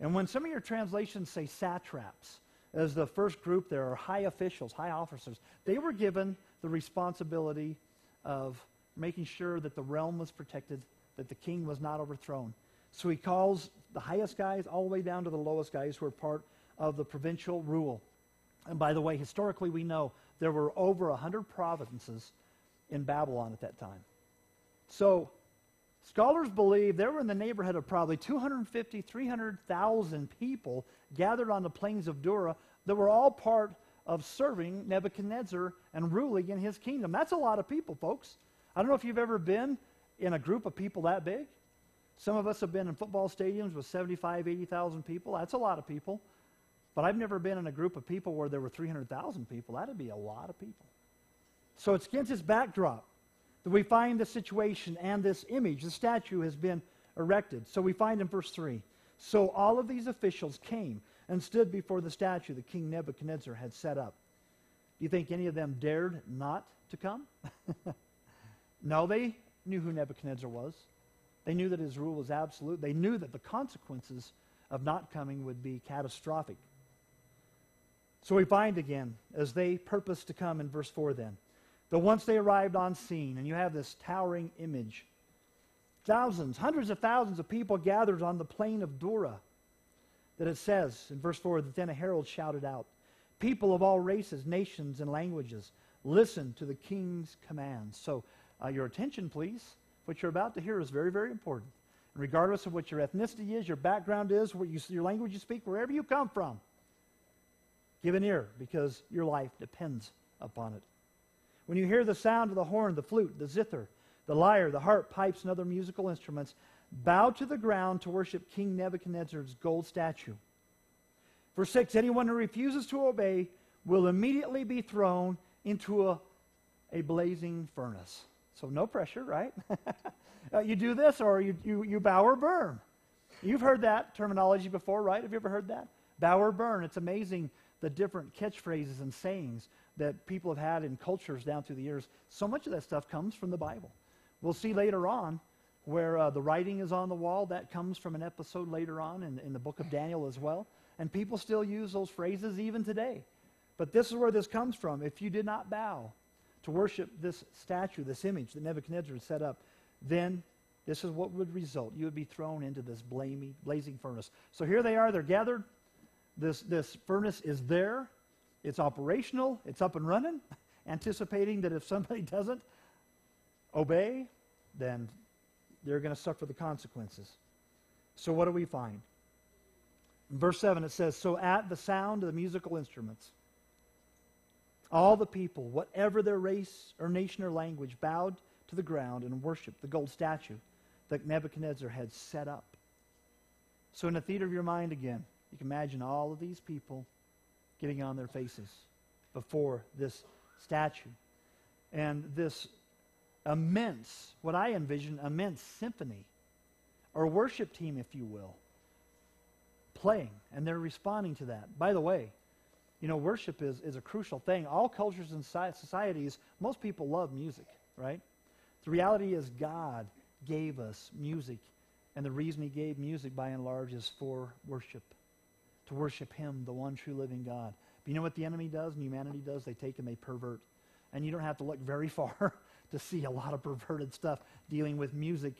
And when some of your translations say satraps, as the first group, there are high officials, high officers. They were given the responsibility of making sure that the realm was protected, that the king was not overthrown. So he calls the highest guys all the way down to the lowest guys who are part of the provincial rule. And by the way, historically, we know there were over 100 provinces in Babylon at that time. So scholars believe there were in the neighborhood of probably 250, 300,000 people gathered on the plains of Dura that were all part of serving Nebuchadnezzar and ruling in his kingdom. That's a lot of people, folks. I don't know if you've ever been in a group of people that big. Some of us have been in football stadiums with 75, 80,000 people. That's a lot of people. But I've never been in a group of people where there were 300,000 people. That'd be a lot of people. So it's against this backdrop that we find the situation and this image, the statue has been erected. So we find in verse 3 So all of these officials came and stood before the statue that King Nebuchadnezzar had set up. Do you think any of them dared not to come? no, they knew who Nebuchadnezzar was. They knew that his rule was absolute. They knew that the consequences of not coming would be catastrophic. So we find again, as they purpose to come in verse 4 then, but once they arrived on scene, and you have this towering image, thousands, hundreds of thousands of people gathered on the plain of Dura, that it says in verse 4 that then a herald shouted out, People of all races, nations, and languages, listen to the king's commands. So, uh, your attention, please. What you're about to hear is very, very important. And regardless of what your ethnicity is, your background is, what you, your language you speak, wherever you come from, give an ear because your life depends upon it. When you hear the sound of the horn, the flute, the zither, the lyre, the harp, pipes, and other musical instruments, bow to the ground to worship King Nebuchadnezzar's gold statue. Verse 6 Anyone who refuses to obey will immediately be thrown into a, a blazing furnace. So, no pressure, right? uh, you do this or you, you, you bow or burn. You've heard that terminology before, right? Have you ever heard that? Bow or burn. It's amazing the different catchphrases and sayings that people have had in cultures down through the years. So much of that stuff comes from the Bible. We'll see later on where uh, the writing is on the wall. That comes from an episode later on in, in the book of Daniel as well. And people still use those phrases even today. But this is where this comes from. If you did not bow to worship this statue, this image that Nebuchadnezzar had set up, then this is what would result. You would be thrown into this blamey, blazing furnace. So here they are. They're gathered. This, this furnace is there. It's operational, it's up and running, anticipating that if somebody doesn't obey, then they're going to suffer the consequences. So, what do we find? In verse 7, it says So at the sound of the musical instruments, all the people, whatever their race or nation or language, bowed to the ground and worshiped the gold statue that Nebuchadnezzar had set up. So, in the theater of your mind again, you can imagine all of these people getting on their faces before this statue. And this immense, what I envision, immense symphony or worship team, if you will, playing. And they're responding to that. By the way, you know, worship is, is a crucial thing. All cultures and societies, most people love music, right? The reality is, God gave us music. And the reason He gave music, by and large, is for worship. To worship Him, the one true living God. But you know what the enemy does and humanity does? They take and they pervert. And you don't have to look very far to see a lot of perverted stuff dealing with music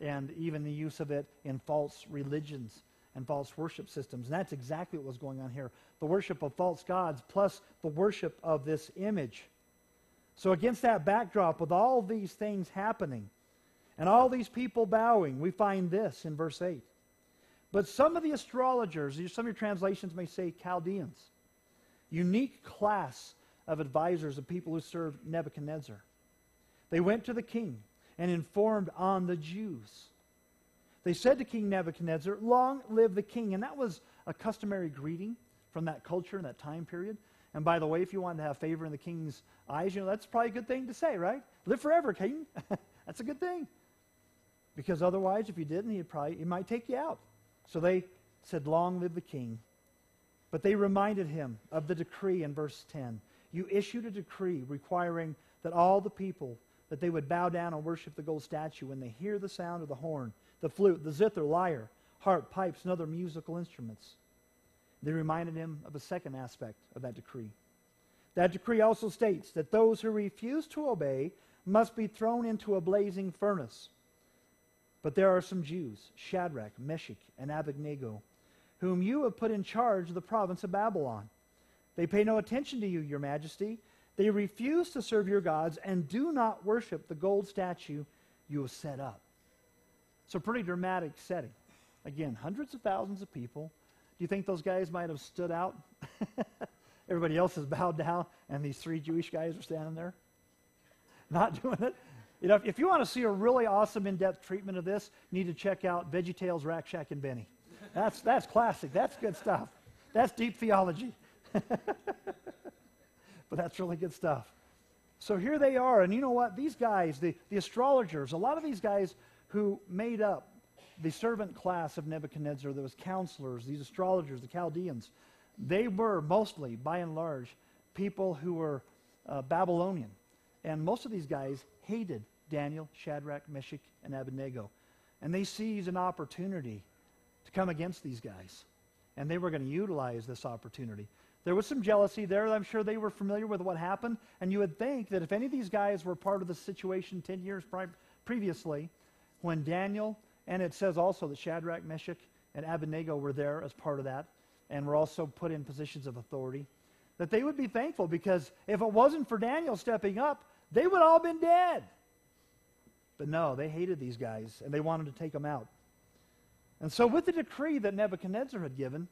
and even the use of it in false religions and false worship systems. And that's exactly what was going on here. The worship of false gods plus the worship of this image. So, against that backdrop, with all these things happening and all these people bowing, we find this in verse 8. But some of the astrologers, some of your translations may say Chaldeans, unique class of advisors of people who served Nebuchadnezzar. They went to the king and informed on the Jews. They said to King Nebuchadnezzar, Long live the king. And that was a customary greeting from that culture in that time period. And by the way, if you wanted to have favor in the king's eyes, you know, that's probably a good thing to say, right? Live forever, king. that's a good thing. Because otherwise, if you didn't, he'd probably, he might take you out. So they said, Long live the king. But they reminded him of the decree in verse 10. You issued a decree requiring that all the people that they would bow down and worship the gold statue when they hear the sound of the horn, the flute, the zither, lyre, harp, pipes, and other musical instruments. They reminded him of a second aspect of that decree. That decree also states that those who refuse to obey must be thrown into a blazing furnace. But there are some Jews, Shadrach, Meshach, and Abednego, whom you have put in charge of the province of Babylon. They pay no attention to you, your majesty. They refuse to serve your gods and do not worship the gold statue you have set up. So, pretty dramatic setting. Again, hundreds of thousands of people. Do you think those guys might have stood out? Everybody else has bowed down, and these three Jewish guys are standing there, not doing it. You know, if you want to see a really awesome in-depth treatment of this, you need to check out VeggieTales, Rack Shack, and Benny. That's, that's classic. That's good stuff. That's deep theology. but that's really good stuff. So here they are, and you know what? These guys, the, the astrologers, a lot of these guys who made up the servant class of Nebuchadnezzar, those counselors, these astrologers, the Chaldeans, they were mostly, by and large, people who were uh, Babylonian. And most of these guys hated Daniel, Shadrach, Meshach, and Abednego. And they seized an opportunity to come against these guys. And they were going to utilize this opportunity. There was some jealousy there. I'm sure they were familiar with what happened. And you would think that if any of these guys were part of the situation 10 years pri- previously, when Daniel, and it says also that Shadrach, Meshach, and Abednego were there as part of that, and were also put in positions of authority, that they would be thankful because if it wasn't for Daniel stepping up, they would all been dead. But no, they hated these guys and they wanted to take them out. And so, with the decree that Nebuchadnezzar had given,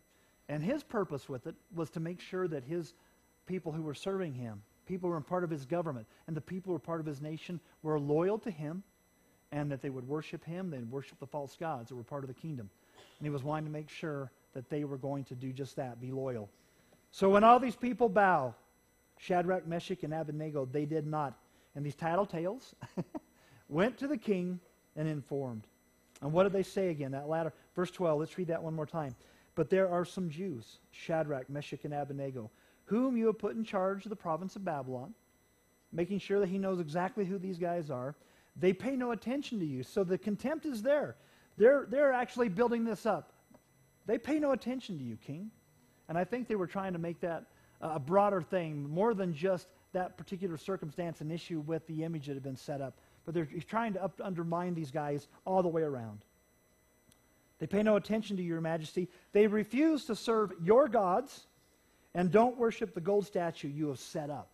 and his purpose with it was to make sure that his people who were serving him, people who were part of his government, and the people who were part of his nation were loyal to him, and that they would worship him, they'd worship the false gods that were part of the kingdom. And he was wanting to make sure that they were going to do just that, be loyal. So when all these people bow, Shadrach, Meshach, and Abednego, they did not. And these tattletales went to the king and informed. And what did they say again? That latter, verse 12, let's read that one more time. But there are some Jews, Shadrach, Meshach, and Abednego, whom you have put in charge of the province of Babylon, making sure that he knows exactly who these guys are. They pay no attention to you. So the contempt is there. They're, they're actually building this up. They pay no attention to you, king. And I think they were trying to make that a broader thing, more than just that particular circumstance and issue with the image that had been set up. But they're trying to up, undermine these guys all the way around. They pay no attention to your majesty. They refuse to serve your gods and don't worship the gold statue you have set up.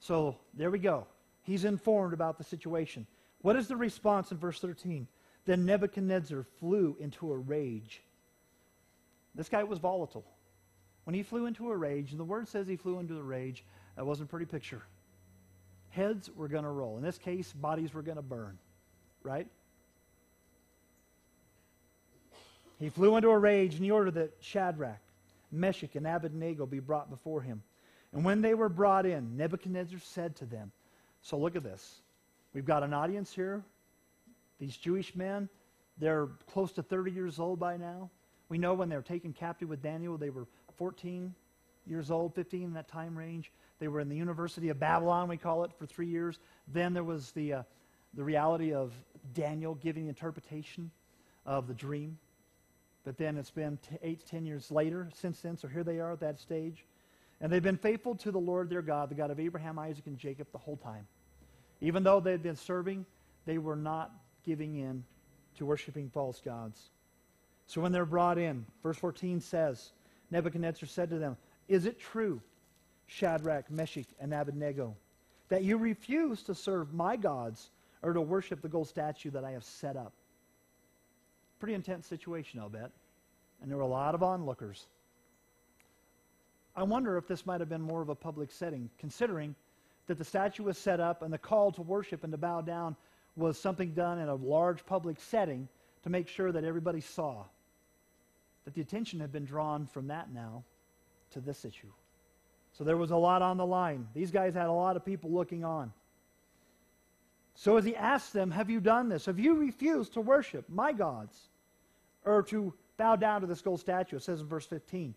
So there we go. He's informed about the situation. What is the response in verse 13? Then Nebuchadnezzar flew into a rage. This guy was volatile. When he flew into a rage, and the word says he flew into a rage, that wasn't a pretty picture. Heads were going to roll. In this case, bodies were going to burn, right? He flew into a rage and he ordered that Shadrach, Meshach, and Abednego be brought before him. And when they were brought in, Nebuchadnezzar said to them, So look at this. We've got an audience here. These Jewish men, they're close to 30 years old by now. We know when they were taken captive with Daniel, they were 14 years old, 15 in that time range. They were in the University of Babylon, we call it, for three years. Then there was the, uh, the reality of Daniel giving interpretation of the dream. But then it's been t- eight to ten years later since then, so here they are at that stage. And they've been faithful to the Lord their God, the God of Abraham, Isaac, and Jacob, the whole time. Even though they'd been serving, they were not giving in to worshiping false gods. So when they're brought in, verse 14 says, Nebuchadnezzar said to them, Is it true, Shadrach, Meshach, and Abednego, that you refuse to serve my gods or to worship the gold statue that I have set up? Pretty intense situation, I'll bet. And there were a lot of onlookers. I wonder if this might have been more of a public setting, considering that the statue was set up and the call to worship and to bow down was something done in a large public setting to make sure that everybody saw that the attention had been drawn from that now to this issue. So there was a lot on the line. These guys had a lot of people looking on. So as he asked them, Have you done this? Have you refused to worship my gods or to bow down to this gold statue? It says in verse 15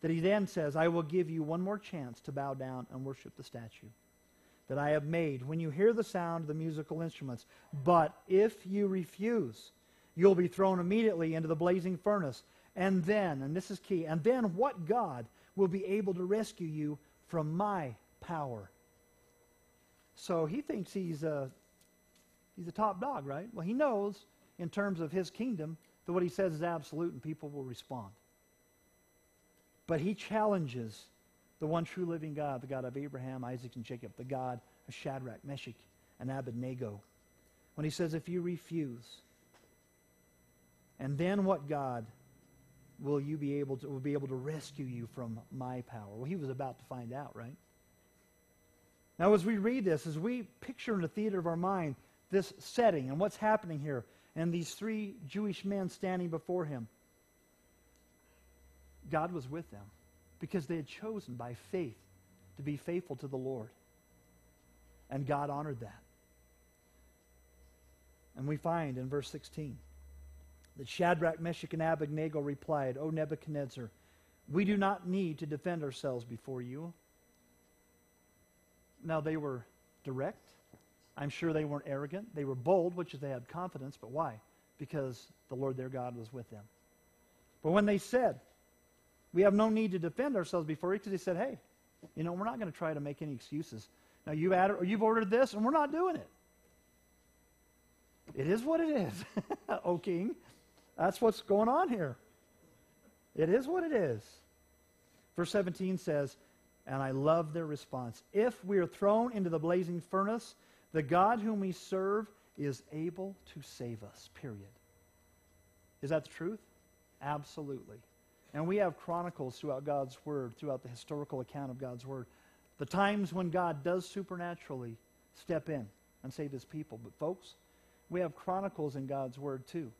that he then says, I will give you one more chance to bow down and worship the statue that I have made when you hear the sound of the musical instruments. But if you refuse, you'll be thrown immediately into the blazing furnace. And then, and this is key, and then what God will be able to rescue you from my power? So he thinks he's a, he's a top dog, right? Well, he knows in terms of his kingdom that what he says is absolute and people will respond. But he challenges the one true living God, the God of Abraham, Isaac, and Jacob, the God of Shadrach, Meshach, and Abednego. When he says, if you refuse, and then what God will you be able to will be able to rescue you from my power? Well, he was about to find out, right? Now, as we read this, as we picture in the theater of our mind this setting and what's happening here, and these three Jewish men standing before him, God was with them because they had chosen by faith to be faithful to the Lord. And God honored that. And we find in verse 16 that Shadrach, Meshach, and Abednego replied, O Nebuchadnezzar, we do not need to defend ourselves before you. Now, they were direct. I'm sure they weren't arrogant. They were bold, which is they had confidence. But why? Because the Lord their God was with them. But when they said, we have no need to defend ourselves before you, because he said, hey, you know, we're not going to try to make any excuses. Now, you've, added, you've ordered this, and we're not doing it. It is what it is, O oh, king. That's what's going on here. It is what it is. Verse 17 says, and I love their response. If we are thrown into the blazing furnace, the God whom we serve is able to save us, period. Is that the truth? Absolutely. And we have chronicles throughout God's Word, throughout the historical account of God's Word, the times when God does supernaturally step in and save his people. But, folks, we have chronicles in God's Word, too.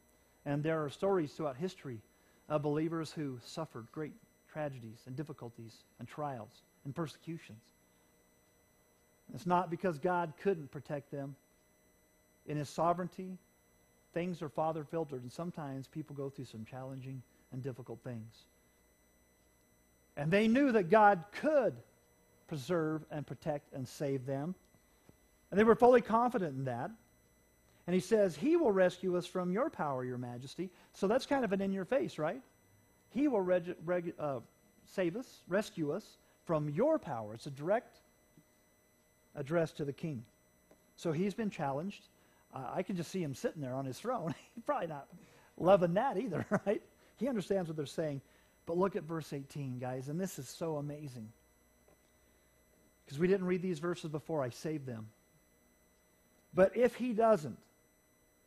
And there are stories throughout history of believers who suffered great tragedies and difficulties and trials and persecutions. It's not because God couldn't protect them. In his sovereignty, things are father filtered, and sometimes people go through some challenging and difficult things. And they knew that God could preserve and protect and save them. And they were fully confident in that. And he says, He will rescue us from your power, your majesty. So that's kind of an in your face, right? He will reg- reg- uh, save us, rescue us from your power. It's a direct address to the king. So he's been challenged. Uh, I can just see him sitting there on his throne. He's probably not loving that either, right? He understands what they're saying. But look at verse 18, guys, and this is so amazing. Because we didn't read these verses before, I saved them. But if he doesn't,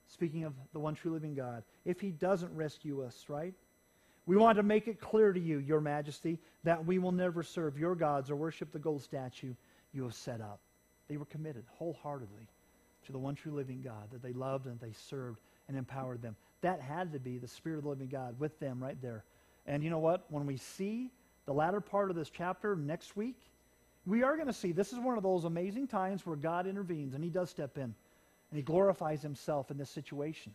speaking of the one true living God, if he doesn't rescue us, right? We want to make it clear to you, your majesty, that we will never serve your gods or worship the gold statue you have set up. They were committed wholeheartedly to the one true living God, that they loved and they served and empowered them. That had to be the Spirit of the living God with them right there. And you know what? When we see the latter part of this chapter next week, we are going to see this is one of those amazing times where God intervenes and he does step in and he glorifies himself in this situation.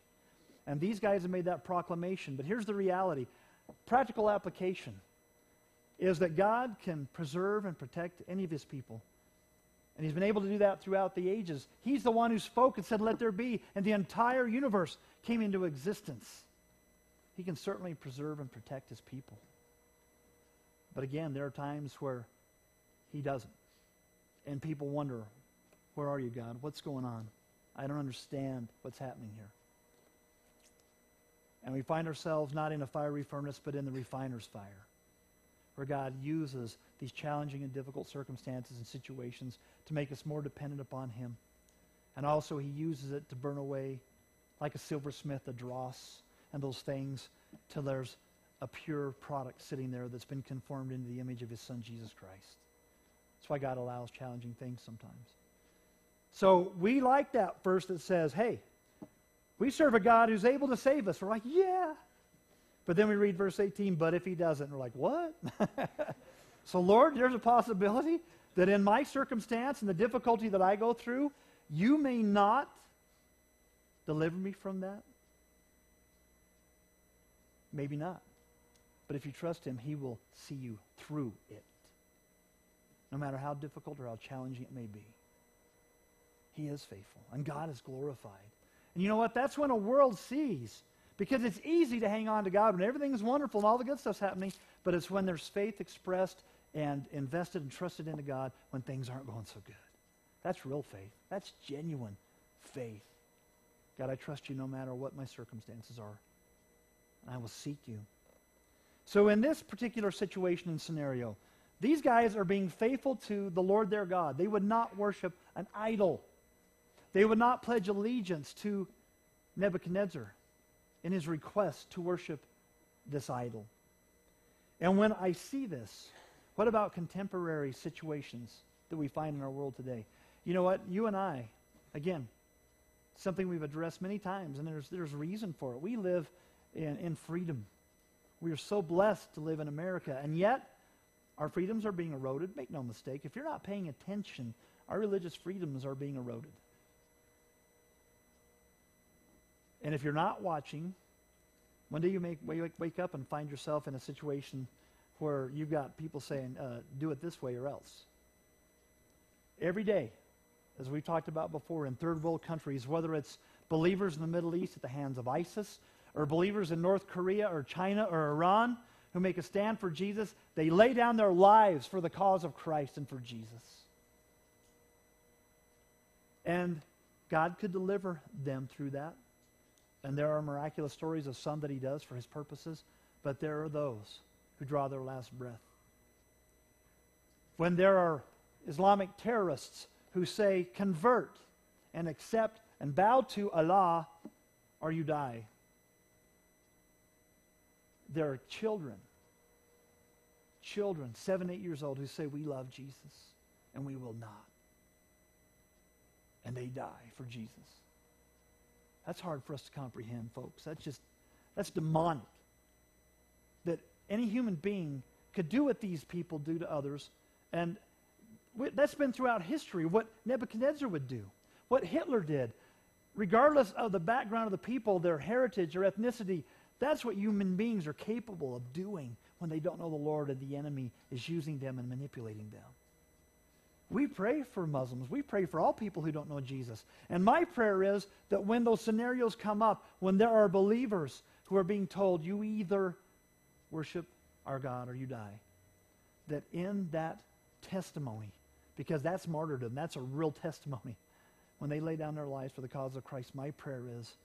And these guys have made that proclamation. But here's the reality practical application is that God can preserve and protect any of his people. And he's been able to do that throughout the ages. He's the one who spoke and said, Let there be, and the entire universe came into existence. He can certainly preserve and protect his people. But again, there are times where he doesn't. And people wonder, Where are you, God? What's going on? I don't understand what's happening here. And we find ourselves not in a fiery furnace, but in the refiner's fire, where God uses these challenging and difficult circumstances and situations to make us more dependent upon Him. And also, He uses it to burn away, like a silversmith, the dross and those things, till there's a pure product sitting there that's been conformed into the image of His Son, Jesus Christ. That's why God allows challenging things sometimes. So we like that verse that says, hey, we serve a God who's able to save us. We're like, yeah. But then we read verse 18, but if he doesn't, we're like, what? so, Lord, there's a possibility that in my circumstance and the difficulty that I go through, you may not deliver me from that. Maybe not. But if you trust him, he will see you through it. No matter how difficult or how challenging it may be. He is faithful, and God is glorified. And you know what? That's when a world sees. Because it's easy to hang on to God when everything is wonderful and all the good stuff's happening, but it's when there's faith expressed and invested and trusted into God when things aren't going so good. That's real faith. That's genuine faith. God, I trust you no matter what my circumstances are. And I will seek you. So, in this particular situation and scenario, these guys are being faithful to the Lord their God. They would not worship an idol. They would not pledge allegiance to Nebuchadnezzar in his request to worship this idol. And when I see this, what about contemporary situations that we find in our world today? You know what? You and I, again, something we've addressed many times, and there's, there's reason for it. We live in, in freedom. We are so blessed to live in America, and yet our freedoms are being eroded. Make no mistake. If you're not paying attention, our religious freedoms are being eroded. And if you're not watching, one day you may wake up and find yourself in a situation where you've got people saying, uh, do it this way or else. Every day, as we talked about before, in third world countries, whether it's believers in the Middle East at the hands of ISIS, or believers in North Korea or China or Iran who make a stand for Jesus, they lay down their lives for the cause of Christ and for Jesus. And God could deliver them through that. And there are miraculous stories of some that he does for his purposes, but there are those who draw their last breath. When there are Islamic terrorists who say, convert and accept and bow to Allah or you die. There are children, children, seven, eight years old, who say, We love Jesus and we will not. And they die for Jesus. That's hard for us to comprehend, folks. That's just, that's demonic. That any human being could do what these people do to others. And that's been throughout history what Nebuchadnezzar would do, what Hitler did. Regardless of the background of the people, their heritage or ethnicity, that's what human beings are capable of doing when they don't know the Lord and the enemy is using them and manipulating them. We pray for Muslims. We pray for all people who don't know Jesus. And my prayer is that when those scenarios come up, when there are believers who are being told, you either worship our God or you die, that in that testimony, because that's martyrdom, that's a real testimony, when they lay down their lives for the cause of Christ, my prayer is,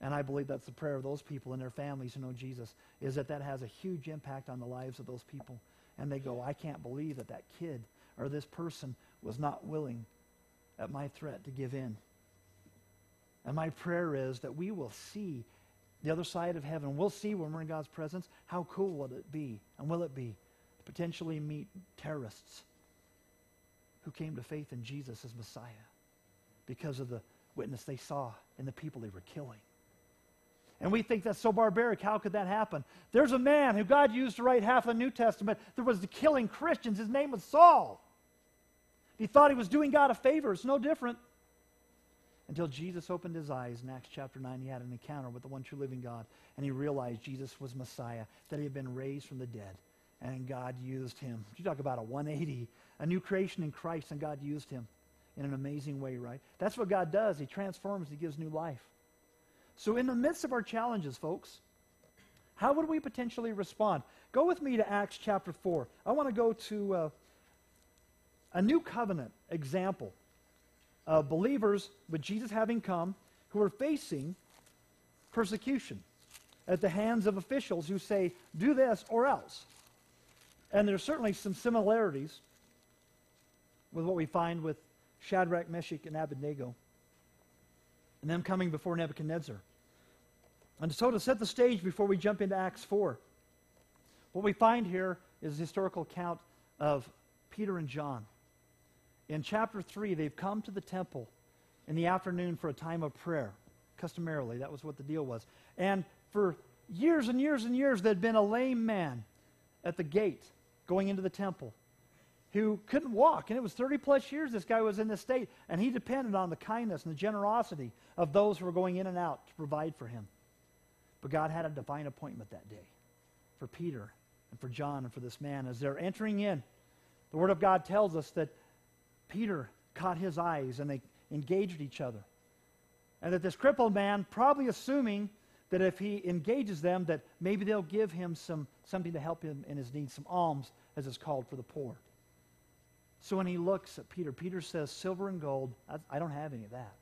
and I believe that's the prayer of those people and their families who know Jesus, is that that has a huge impact on the lives of those people. And they go, I can't believe that that kid or this person was not willing at my threat to give in. And my prayer is that we will see the other side of heaven. We'll see when we're in God's presence how cool will it be and will it be to potentially meet terrorists who came to faith in Jesus as Messiah because of the witness they saw in the people they were killing. And we think that's so barbaric. How could that happen? There's a man who God used to write half the New Testament that was the killing Christians. His name was Saul. He thought he was doing God a favor. It's no different. Until Jesus opened his eyes in Acts chapter 9, he had an encounter with the one true living God, and he realized Jesus was Messiah, that he had been raised from the dead, and God used him. You talk about a 180, a new creation in Christ, and God used him in an amazing way, right? That's what God does. He transforms, He gives new life. So, in the midst of our challenges, folks, how would we potentially respond? Go with me to Acts chapter 4. I want to go to uh, a new covenant example of believers with Jesus having come who are facing persecution at the hands of officials who say, do this or else. And there's certainly some similarities with what we find with Shadrach, Meshach, and Abednego, and them coming before Nebuchadnezzar. And so, to set the stage before we jump into Acts 4, what we find here is a historical account of Peter and John. In chapter 3, they've come to the temple in the afternoon for a time of prayer. Customarily, that was what the deal was. And for years and years and years, there'd been a lame man at the gate going into the temple who couldn't walk. And it was 30 plus years this guy was in this state. And he depended on the kindness and the generosity of those who were going in and out to provide for him. But God had a divine appointment that day for Peter and for John and for this man. As they're entering in, the Word of God tells us that Peter caught his eyes and they engaged each other. And that this crippled man, probably assuming that if he engages them, that maybe they'll give him some, something to help him in his need, some alms, as it's called for the poor. So when he looks at Peter, Peter says, Silver and gold, I don't have any of that.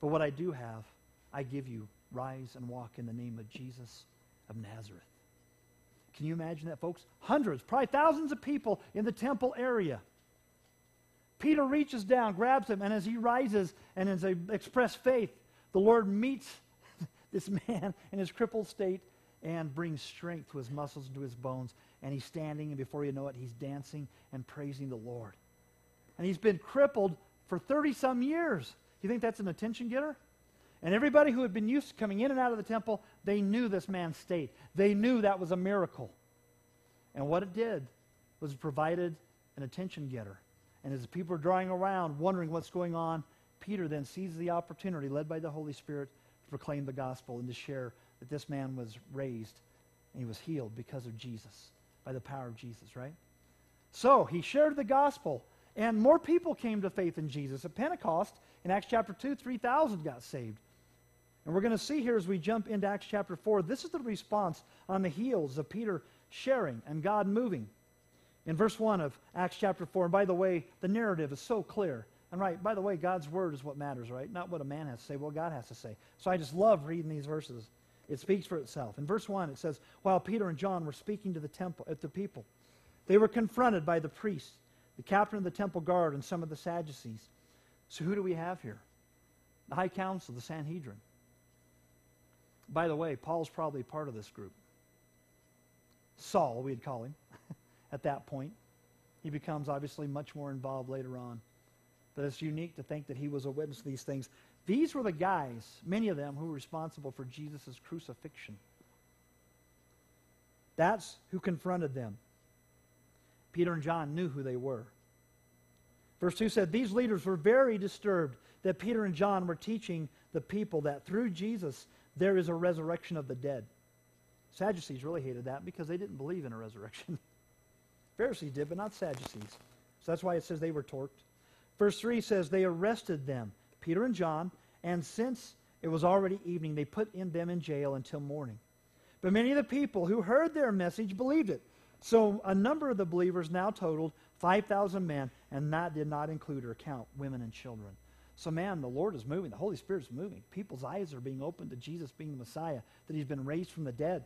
But what I do have, I give you. Rise and walk in the name of Jesus of Nazareth. Can you imagine that, folks? Hundreds, probably thousands of people in the temple area. Peter reaches down, grabs him, and as he rises and as they uh, express faith, the Lord meets this man in his crippled state and brings strength to his muscles and to his bones and he's standing, and before you know it, he's dancing and praising the Lord. And he's been crippled for 30 some years. You think that's an attention getter? And everybody who had been used to coming in and out of the temple, they knew this man's state. They knew that was a miracle. And what it did was it provided an attention getter. And as the people are drawing around, wondering what's going on, Peter then sees the opportunity, led by the Holy Spirit, to proclaim the gospel and to share that this man was raised and he was healed because of Jesus by the power of Jesus, right? So he shared the gospel, and more people came to faith in Jesus. At Pentecost, in Acts chapter 2, 3,000 got saved. And we're going to see here as we jump into Acts chapter 4, this is the response on the heels of Peter sharing and God moving. In verse 1 of Acts chapter 4, and by the way, the narrative is so clear. And right, by the way, God's word is what matters, right? Not what a man has to say, what God has to say. So I just love reading these verses. It speaks for itself. In verse 1, it says, While Peter and John were speaking to the temple at the people, they were confronted by the priests, the captain of the temple guard, and some of the Sadducees. So who do we have here? The high council, the Sanhedrin. By the way, Paul's probably part of this group. Saul, we'd call him at that point. He becomes obviously much more involved later on. But it's unique to think that he was a witness to these things. These were the guys, many of them, who were responsible for Jesus' crucifixion. That's who confronted them. Peter and John knew who they were. Verse 2 said, These leaders were very disturbed that Peter and John were teaching the people that through Jesus there is a resurrection of the dead. Sadducees really hated that because they didn't believe in a resurrection. Pharisees did, but not Sadducees. So that's why it says they were torqued. Verse 3 says, They arrested them Peter and John, and since it was already evening, they put in them in jail until morning. But many of the people who heard their message believed it. So a number of the believers now totaled 5,000 men, and that did not include or count women and children. So, man, the Lord is moving. The Holy Spirit is moving. People's eyes are being opened to Jesus being the Messiah, that he's been raised from the dead.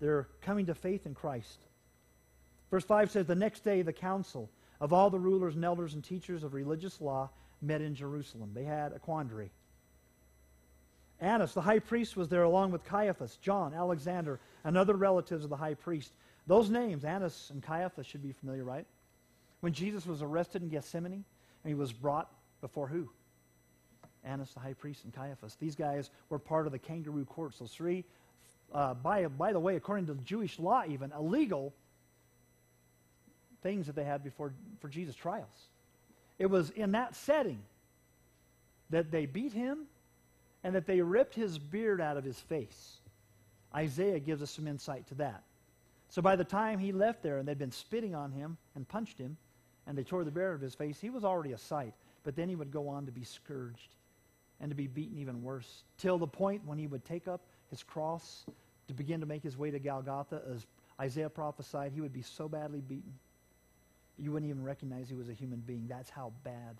They're coming to faith in Christ. Verse 5 says, The next day, the council of all the rulers and elders and teachers of religious law met in Jerusalem. They had a quandary. Annas, the high priest, was there along with Caiaphas, John, Alexander, and other relatives of the high priest. Those names, Annas and Caiaphas, should be familiar, right? When Jesus was arrested in Gethsemane and he was brought before who? Annas the high priest, and Caiaphas. These guys were part of the kangaroo court. Those three, uh, by, by the way, according to Jewish law, even illegal things that they had before for Jesus' trials. It was in that setting that they beat him and that they ripped his beard out of his face. Isaiah gives us some insight to that. So by the time he left there and they'd been spitting on him and punched him, and they tore the beard of his face, he was already a sight. But then he would go on to be scourged and to be beaten even worse, till the point when he would take up his cross to begin to make his way to Golgotha, as Isaiah prophesied, he would be so badly beaten, you wouldn't even recognize he was a human being. That's how bad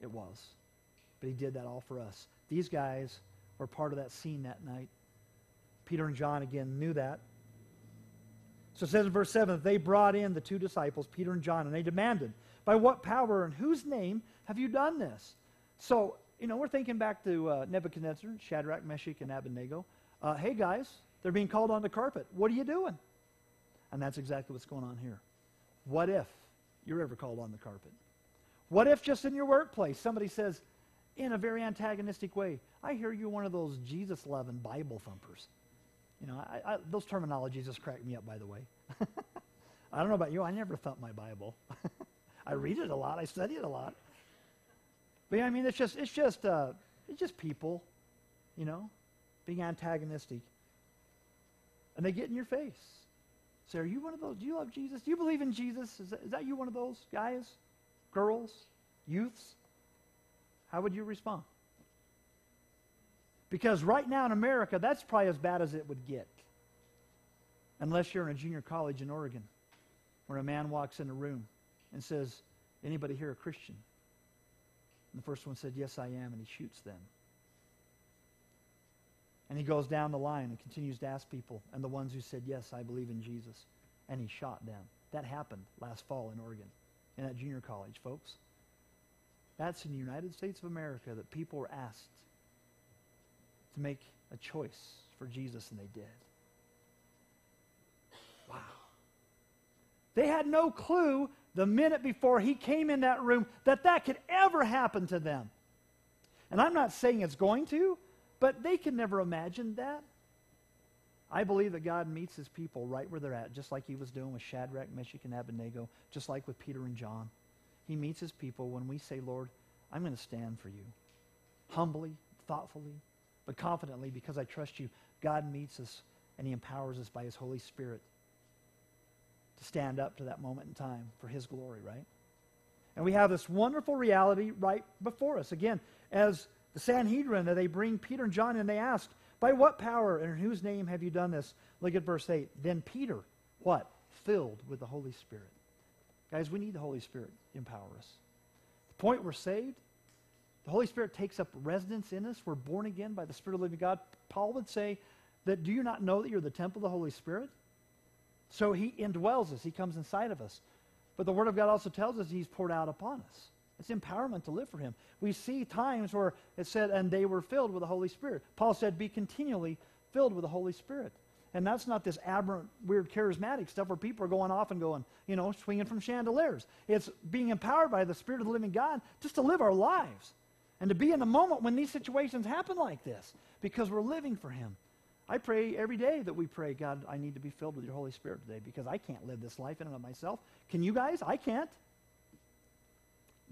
it was. But he did that all for us. These guys were part of that scene that night. Peter and John, again, knew that. So it says in verse 7 that they brought in the two disciples, Peter and John, and they demanded, By what power and whose name have you done this? So, you know, we're thinking back to uh, Nebuchadnezzar, Shadrach, Meshach, and Abednego. Uh, hey, guys, they're being called on the carpet. What are you doing? And that's exactly what's going on here. What if you're ever called on the carpet? What if just in your workplace somebody says, in a very antagonistic way, I hear you're one of those Jesus loving Bible thumpers. You know, I, I, those terminologies just crack me up, by the way. I don't know about you, I never thump my Bible. I read it a lot, I study it a lot. But yeah, I mean, it's just, it's just, uh, it's just people, you know, being antagonistic. And they get in your face. Say, are you one of those? Do you love Jesus? Do you believe in Jesus? Is that, is that you one of those guys, girls, youths? How would you respond? Because right now in America, that's probably as bad as it would get. Unless you're in a junior college in Oregon, where a man walks in a room and says, Anybody here a Christian? And the first one said, Yes, I am, and he shoots them. And he goes down the line and continues to ask people, and the ones who said, Yes, I believe in Jesus, and he shot them. That happened last fall in Oregon, in that junior college, folks. That's in the United States of America that people were asked to make a choice for Jesus, and they did. Wow. They had no clue the minute before he came in that room that that could ever happen to them. And I'm not saying it's going to, but they can never imagine that. I believe that God meets his people right where they're at, just like he was doing with Shadrach, Meshach, and Abednego, just like with Peter and John. He meets his people when we say, Lord, I'm going to stand for you. Humbly, thoughtfully, but confidently because I trust you. God meets us and he empowers us by his Holy Spirit to stand up to that moment in time for his glory, right? And we have this wonderful reality right before us. Again, as the Sanhedrin, that they bring Peter and John and they ask, By what power and in whose name have you done this? Look at verse 8. Then Peter, what? Filled with the Holy Spirit. Guys, we need the Holy Spirit to empower us. The point we're saved, the Holy Spirit takes up residence in us. We're born again by the Spirit of the living God. Paul would say that do you not know that you're the temple of the Holy Spirit? So he indwells us. He comes inside of us. But the Word of God also tells us he's poured out upon us. It's empowerment to live for him. We see times where it said, and they were filled with the Holy Spirit. Paul said, be continually filled with the Holy Spirit. And that's not this aberrant, weird, charismatic stuff where people are going off and going, you know, swinging from chandeliers. It's being empowered by the Spirit of the living God just to live our lives and to be in the moment when these situations happen like this because we're living for Him. I pray every day that we pray, God, I need to be filled with your Holy Spirit today because I can't live this life in and of myself. Can you guys? I can't.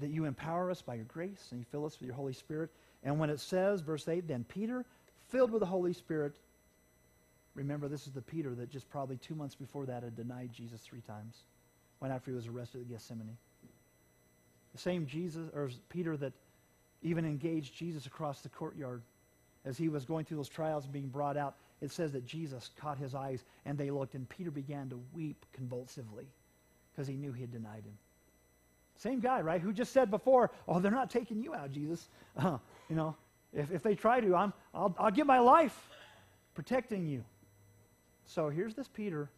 That you empower us by your grace and you fill us with your Holy Spirit. And when it says, verse 8, then Peter, filled with the Holy Spirit, remember this is the Peter that just probably two months before that had denied Jesus three times when after he was arrested at Gethsemane. The same Jesus, or Peter that even engaged Jesus across the courtyard as he was going through those trials and being brought out. It says that Jesus caught his eyes and they looked, and Peter began to weep convulsively because he knew he had denied him. Same guy, right? Who just said before, "Oh, they're not taking you out, Jesus." Uh, you know, if, if they try to, I'm, I'll, I'll give my life protecting you. So here's this Peter,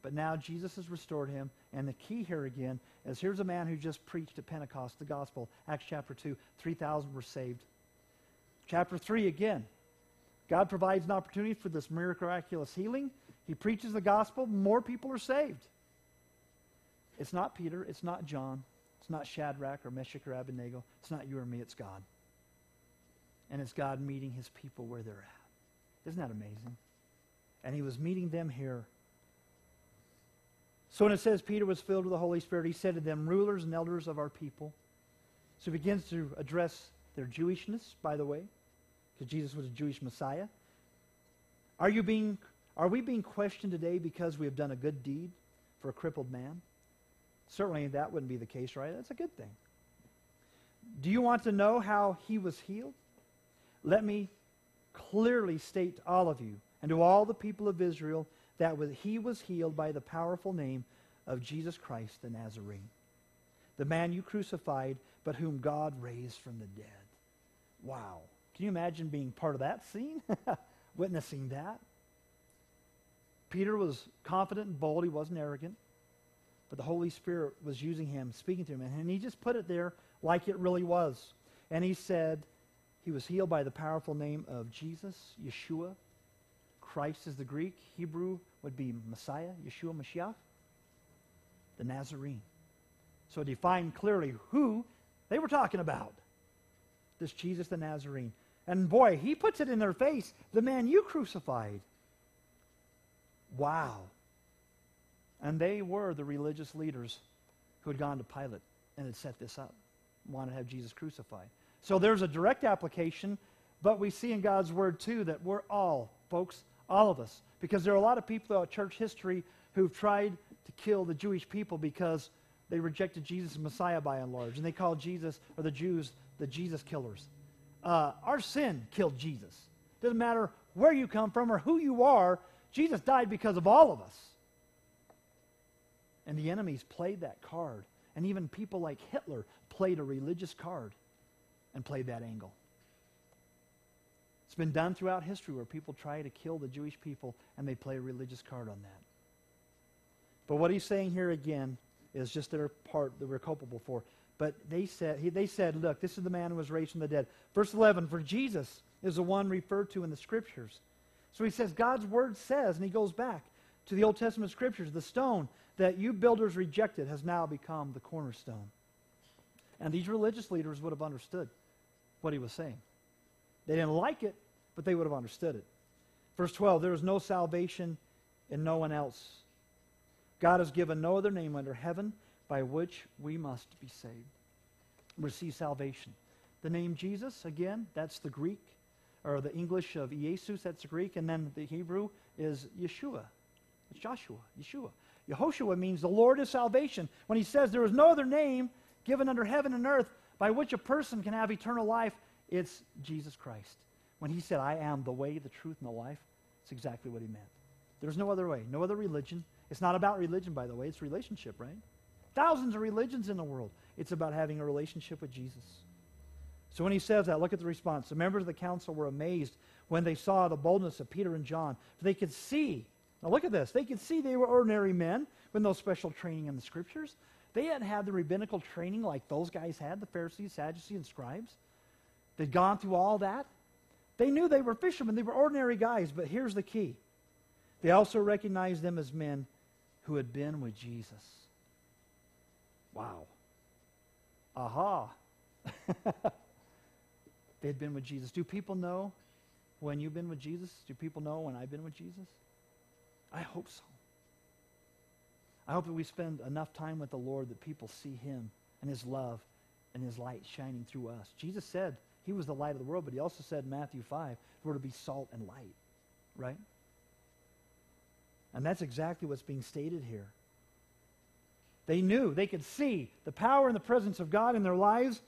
but now Jesus has restored him. And the key here again is here's a man who just preached at Pentecost the gospel. Acts chapter 2, 3,000 were saved. Chapter 3 again. God provides an opportunity for this miraculous healing. He preaches the gospel, more people are saved. It's not Peter, it's not John, it's not Shadrach or Meshach or Abednego, it's not you or me, it's God. and it's God meeting his people where they're at. Isn't that amazing? And he was meeting them here. So when it says Peter was filled with the Holy Spirit, he said to them, rulers and elders of our people. So he begins to address their Jewishness, by the way, because Jesus was a Jewish Messiah. Are you being are we being questioned today because we have done a good deed for a crippled man? Certainly that wouldn't be the case, right? That's a good thing. Do you want to know how he was healed? Let me clearly state to all of you and to all the people of Israel that he was healed by the powerful name of Jesus Christ the Nazarene, the man you crucified, but whom God raised from the dead. Wow. Can you imagine being part of that scene? Witnessing that? Peter was confident and bold. He wasn't arrogant. But the Holy Spirit was using him, speaking to him. And he just put it there like it really was. And he said he was healed by the powerful name of Jesus, Yeshua. Christ is the Greek. Hebrew would be Messiah, Yeshua Mashiach, the Nazarene. So define clearly who they were talking about. This Jesus the Nazarene. And boy, he puts it in their face the man you crucified. Wow. And they were the religious leaders who had gone to Pilate and had set this up, wanted to have Jesus crucified. So there's a direct application, but we see in God's word too that we're all, folks, all of us, because there are a lot of people throughout church history who've tried to kill the Jewish people because they rejected Jesus as Messiah by and large, and they called Jesus or the Jews the Jesus killers. Uh, our sin killed Jesus. Doesn't matter where you come from or who you are, Jesus died because of all of us. And the enemies played that card. And even people like Hitler played a religious card and played that angle. It's been done throughout history where people try to kill the Jewish people and they play a religious card on that. But what he's saying here again is just their part that we're culpable for. But they said, he, they said, look, this is the man who was raised from the dead. Verse 11, for Jesus is the one referred to in the scriptures so he says, God's word says, and he goes back to the Old Testament scriptures, the stone that you builders rejected has now become the cornerstone. And these religious leaders would have understood what he was saying. They didn't like it, but they would have understood it. Verse 12 there is no salvation in no one else. God has given no other name under heaven by which we must be saved. Receive salvation. The name Jesus, again, that's the Greek or the English of Jesus, that's the Greek, and then the Hebrew is Yeshua. It's Joshua, Yeshua. Yehoshua means the Lord is salvation. When he says there is no other name given under heaven and earth by which a person can have eternal life, it's Jesus Christ. When he said, I am the way, the truth, and the life, it's exactly what he meant. There's no other way, no other religion. It's not about religion, by the way, it's relationship, right? Thousands of religions in the world. It's about having a relationship with Jesus. So when he says that, look at the response. The members of the council were amazed when they saw the boldness of Peter and John. For they could see, now look at this, they could see they were ordinary men with no special training in the scriptures. They hadn't had the rabbinical training like those guys had, the Pharisees, Sadducees, and scribes. They'd gone through all that. They knew they were fishermen. They were ordinary guys, but here's the key. They also recognized them as men who had been with Jesus. Wow. Aha. they had been with Jesus. Do people know when you've been with Jesus? Do people know when I've been with Jesus? I hope so. I hope that we spend enough time with the Lord that people see him and his love and his light shining through us. Jesus said he was the light of the world, but he also said in Matthew 5, we're to be salt and light, right? And that's exactly what's being stated here. They knew, they could see the power and the presence of God in their lives,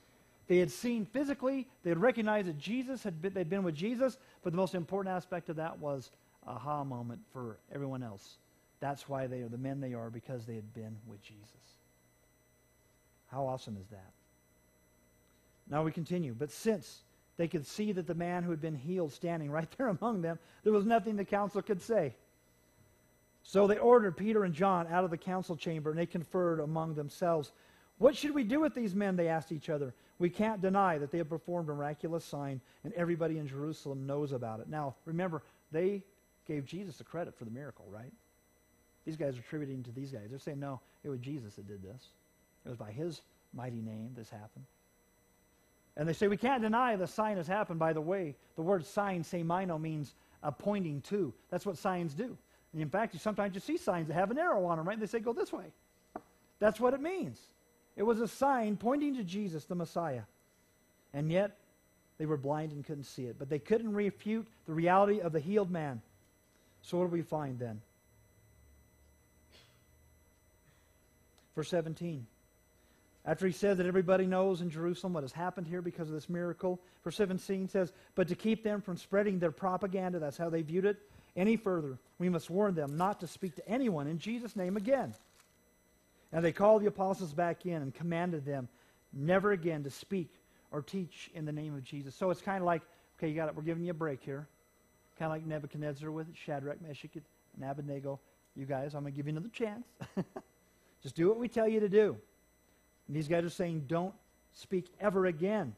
they had seen physically, they had recognized that Jesus had been, they'd been with Jesus, but the most important aspect of that was aha moment for everyone else. That's why they are the men they are, because they had been with Jesus. How awesome is that? Now we continue. But since they could see that the man who had been healed standing right there among them, there was nothing the council could say. So they ordered Peter and John out of the council chamber, and they conferred among themselves. What should we do with these men? They asked each other. We can't deny that they have performed a miraculous sign, and everybody in Jerusalem knows about it. Now, remember, they gave Jesus the credit for the miracle, right? These guys are attributing to these guys. They're saying, no, it was Jesus that did this. It was by his mighty name this happened. And they say we can't deny the sign has happened. By the way, the word sign, semino, means uh, pointing to. That's what signs do. And in fact, you, sometimes you see signs that have an arrow on them, right? And they say, go this way. That's what it means. It was a sign pointing to Jesus, the Messiah. And yet, they were blind and couldn't see it. But they couldn't refute the reality of the healed man. So, what do we find then? Verse 17. After he says that everybody knows in Jerusalem what has happened here because of this miracle, verse 17 says, But to keep them from spreading their propaganda, that's how they viewed it, any further, we must warn them not to speak to anyone in Jesus' name again. And they called the apostles back in and commanded them never again to speak or teach in the name of Jesus. So it's kind of like, okay, you got it. We're giving you a break here. Kind of like Nebuchadnezzar with Shadrach, Meshach, and Abednego. You guys, I'm going to give you another chance. Just do what we tell you to do. And these guys are saying, don't speak ever again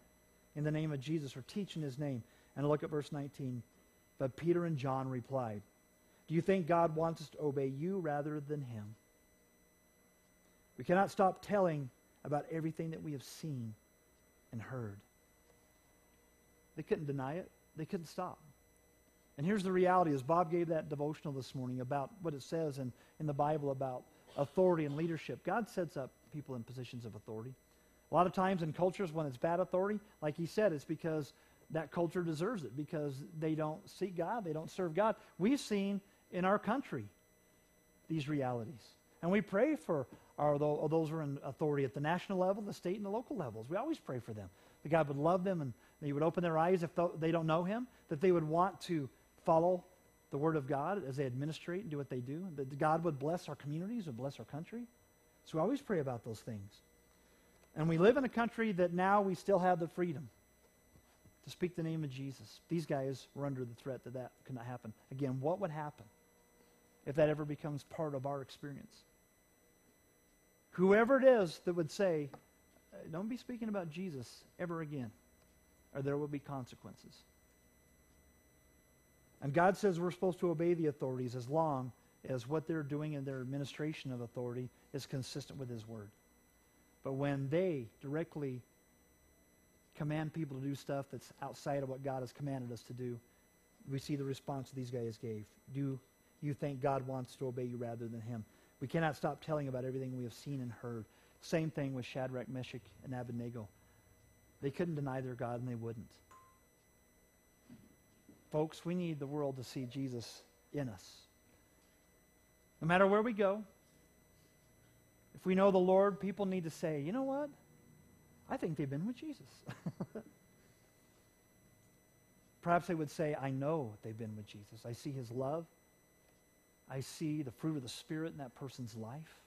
in the name of Jesus or teach in his name. And look at verse 19. But Peter and John replied, Do you think God wants us to obey you rather than him? We cannot stop telling about everything that we have seen and heard. They couldn't deny it. They couldn't stop. And here's the reality as Bob gave that devotional this morning about what it says in, in the Bible about authority and leadership. God sets up people in positions of authority. A lot of times in cultures when it's bad authority, like he said, it's because that culture deserves it because they don't seek God, they don't serve God. We've seen in our country these realities. And we pray for our, those who are in authority at the national level, the state, and the local levels. We always pray for them. That God would love them and He would open their eyes if they don't know Him, that they would want to follow the Word of God as they administrate and do what they do, that God would bless our communities, would bless our country. So we always pray about those things. And we live in a country that now we still have the freedom to speak the name of Jesus. These guys were under the threat that that could not happen. Again, what would happen if that ever becomes part of our experience? Whoever it is that would say, don't be speaking about Jesus ever again, or there will be consequences. And God says we're supposed to obey the authorities as long as what they're doing in their administration of authority is consistent with His Word. But when they directly command people to do stuff that's outside of what God has commanded us to do, we see the response these guys gave. Do you think God wants to obey you rather than Him? We cannot stop telling about everything we have seen and heard. Same thing with Shadrach, Meshach, and Abednego. They couldn't deny their God, and they wouldn't. Folks, we need the world to see Jesus in us. No matter where we go, if we know the Lord, people need to say, you know what? I think they've been with Jesus. Perhaps they would say, I know they've been with Jesus. I see his love. I see the fruit of the Spirit in that person's life.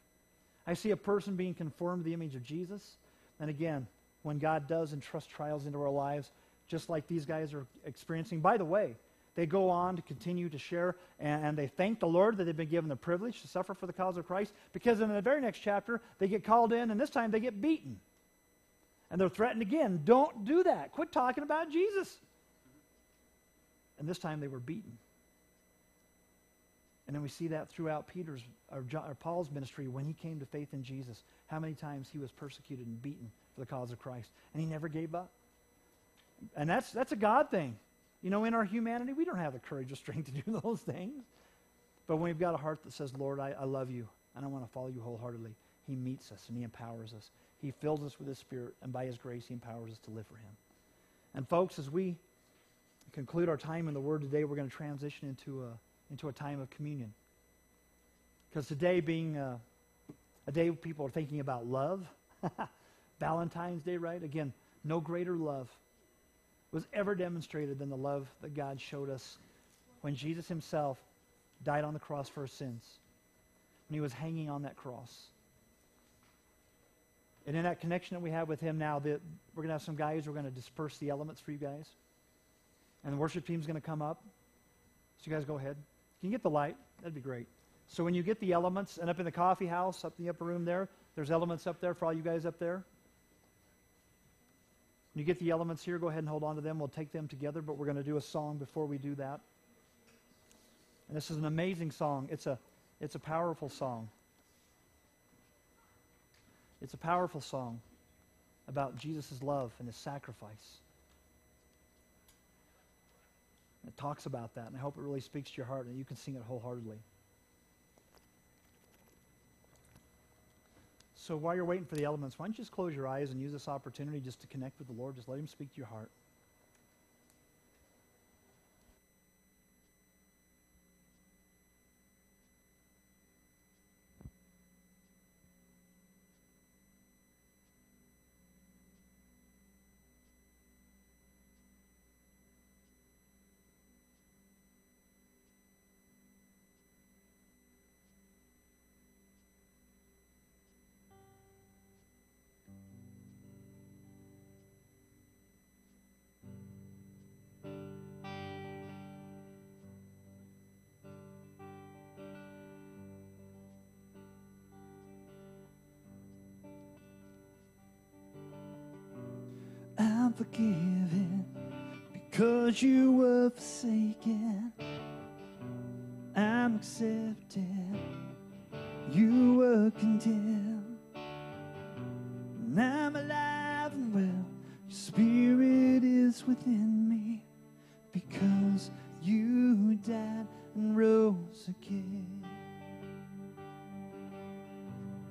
I see a person being conformed to the image of Jesus. And again, when God does entrust trials into our lives, just like these guys are experiencing, by the way, they go on to continue to share and, and, they thank the Lord that they've been given the privilege to suffer for the cause of Christ because in the very next chapter, they get called in and this time they get beaten. And they're threatened again. Don't do that. Quit talking about Jesus. And this time they were beaten. And then we see that throughout Peter's or, John, or Paul's ministry when he came to faith in Jesus. How many times he was persecuted and beaten for the cause of Christ, and he never gave up. And that's that's a God thing. You know, in our humanity, we don't have the courage or strength to do those things. But when we've got a heart that says, Lord, I, I love you and I want to follow you wholeheartedly, He meets us and He empowers us. He fills us with His Spirit, and by His grace, He empowers us to live for Him. And folks, as we conclude our time in the Word today, we're going to transition into a into a time of communion. Because today, being a, a day people are thinking about love, Valentine's Day, right? Again, no greater love was ever demonstrated than the love that God showed us when Jesus himself died on the cross for our sins, when he was hanging on that cross. And in that connection that we have with him now, the, we're going to have some guys who are going to disperse the elements for you guys. And the worship team's going to come up. So you guys go ahead. Can you get the light? That'd be great. So when you get the elements, and up in the coffee house, up in the upper room there, there's elements up there for all you guys up there. When you get the elements here, go ahead and hold on to them. We'll take them together, but we're going to do a song before we do that. And this is an amazing song. It's a, it's a powerful song. It's a powerful song about Jesus' love and his sacrifice. It talks about that, and I hope it really speaks to your heart and you can sing it wholeheartedly. So while you're waiting for the elements, why don't you just close your eyes and use this opportunity just to connect with the Lord? Just let Him speak to your heart. Cause you were forsaken, I'm accepted. You were condemned, and I'm alive and well. Your spirit is within me because you died and rose again.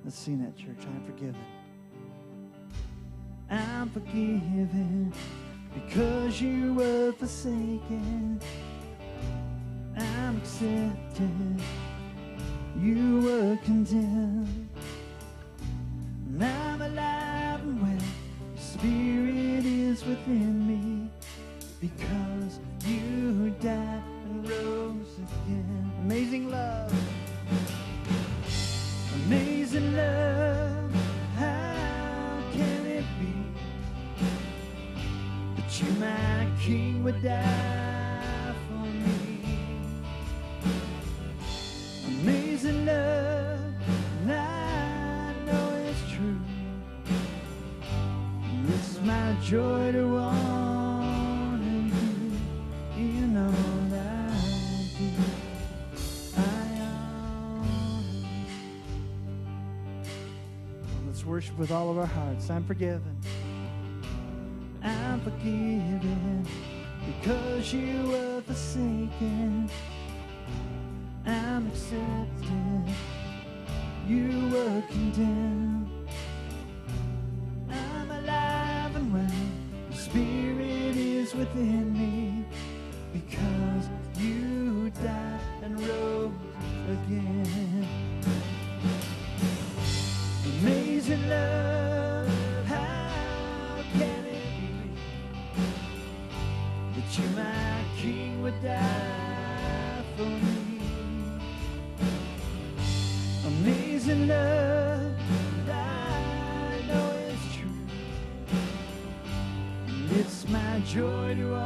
Let's sing that, church. I'm forgiven. I'm forgiven. Because you were forsaken, I'm accepted. You were condemned. with all of our hearts. I'm forgiven. I'm forgiven because you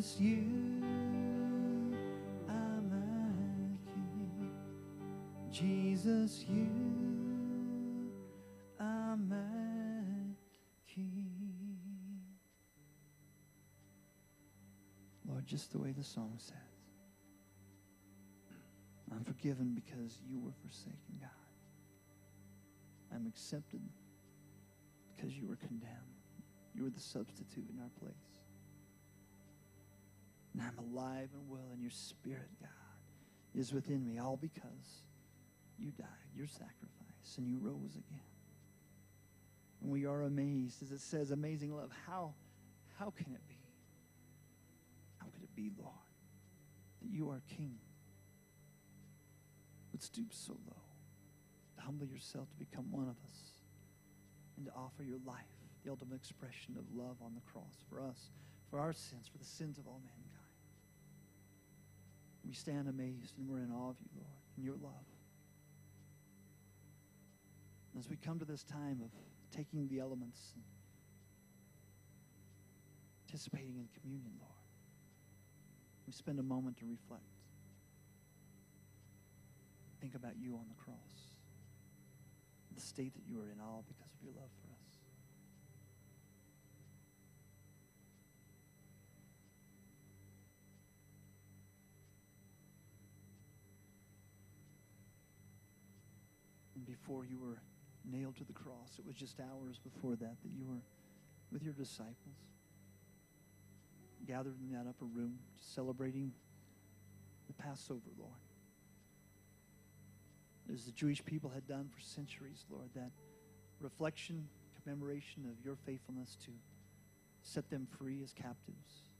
Jesus, you are my King. Jesus, you are my King. Lord, just the way the song says, I'm forgiven because you were forsaken, God. I'm accepted because you were condemned. You were the substitute in our place. And I'm alive and well, and your spirit, God, is within me, all because you died, your sacrifice, and you rose again. And we are amazed, as it says, amazing love. How, how can it be? How could it be, Lord, that you are King, would stoop so low, to humble yourself to become one of us, and to offer your life, the ultimate expression of love on the cross for us, for our sins, for the sins of all mankind. We stand amazed and we're in awe of you, Lord, and your love. As we come to this time of taking the elements and participating in communion, Lord, we spend a moment to reflect. Think about you on the cross, the state that you are in, all because of your love for us. And before you were nailed to the cross, it was just hours before that that you were with your disciples, gathered in that upper room, celebrating the Passover, Lord. As the Jewish people had done for centuries, Lord, that reflection, commemoration of your faithfulness to set them free as captives.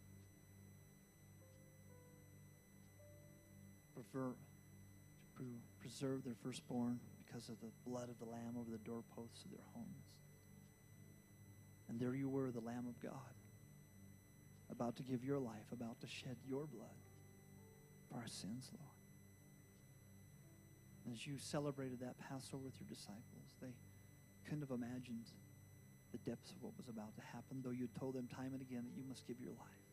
Prefer, to preserve their firstborn because of the blood of the Lamb over the doorposts of their homes. And there you were, the Lamb of God, about to give your life, about to shed your blood for our sins, Lord. And as you celebrated that Passover with your disciples, they couldn't have imagined the depths of what was about to happen, though you told them time and again that you must give your life.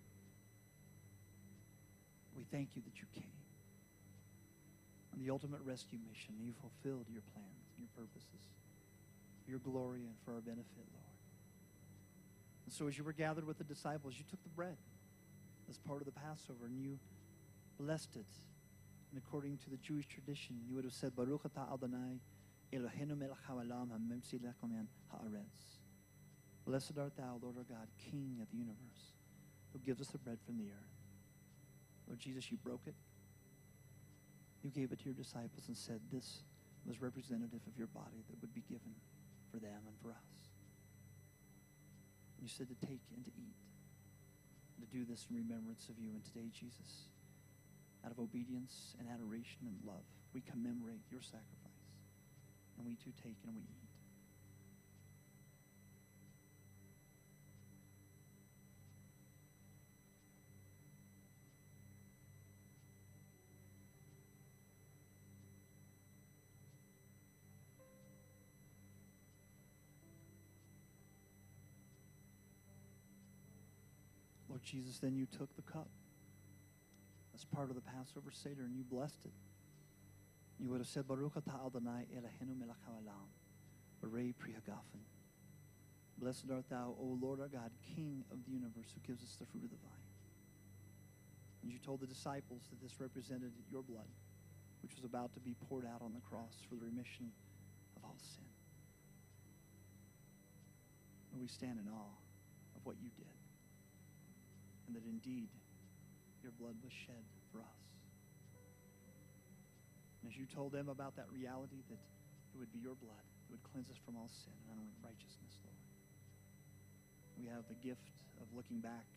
We thank you that you came the ultimate rescue mission. You fulfilled your plans your purposes your glory and for our benefit, Lord. And so as you were gathered with the disciples, you took the bread as part of the Passover and you blessed it. And according to the Jewish tradition, you would have said, Baruch atah Adonai Eloheinu melech haolam hamemtzi lechem min haaretz. Blessed art thou, Lord our God, King of the universe, who gives us the bread from the earth. Lord Jesus, you broke it. You gave it to your disciples and said, This was representative of your body that would be given for them and for us. And you said to take and to eat, and to do this in remembrance of you. And today, Jesus, out of obedience and adoration and love, we commemorate your sacrifice. And we too take and we eat. Lord Jesus, then you took the cup as part of the Passover Seder and you blessed it. You would have said, Baruch atah Adonai Eloheinu melech haolam, Barei pri hagafen. Blessed art thou, O Lord our God, King of the universe, who gives us the fruit of the vine. And you told the disciples that this represented your blood, which was about to be poured out on the cross for the remission of all sin. Lord, we stand in awe of what you did. And that indeed your blood was shed for us. And as you told them about that reality, that it would be your blood that would cleanse us from all sin and unrighteousness, Lord. We have the gift of looking back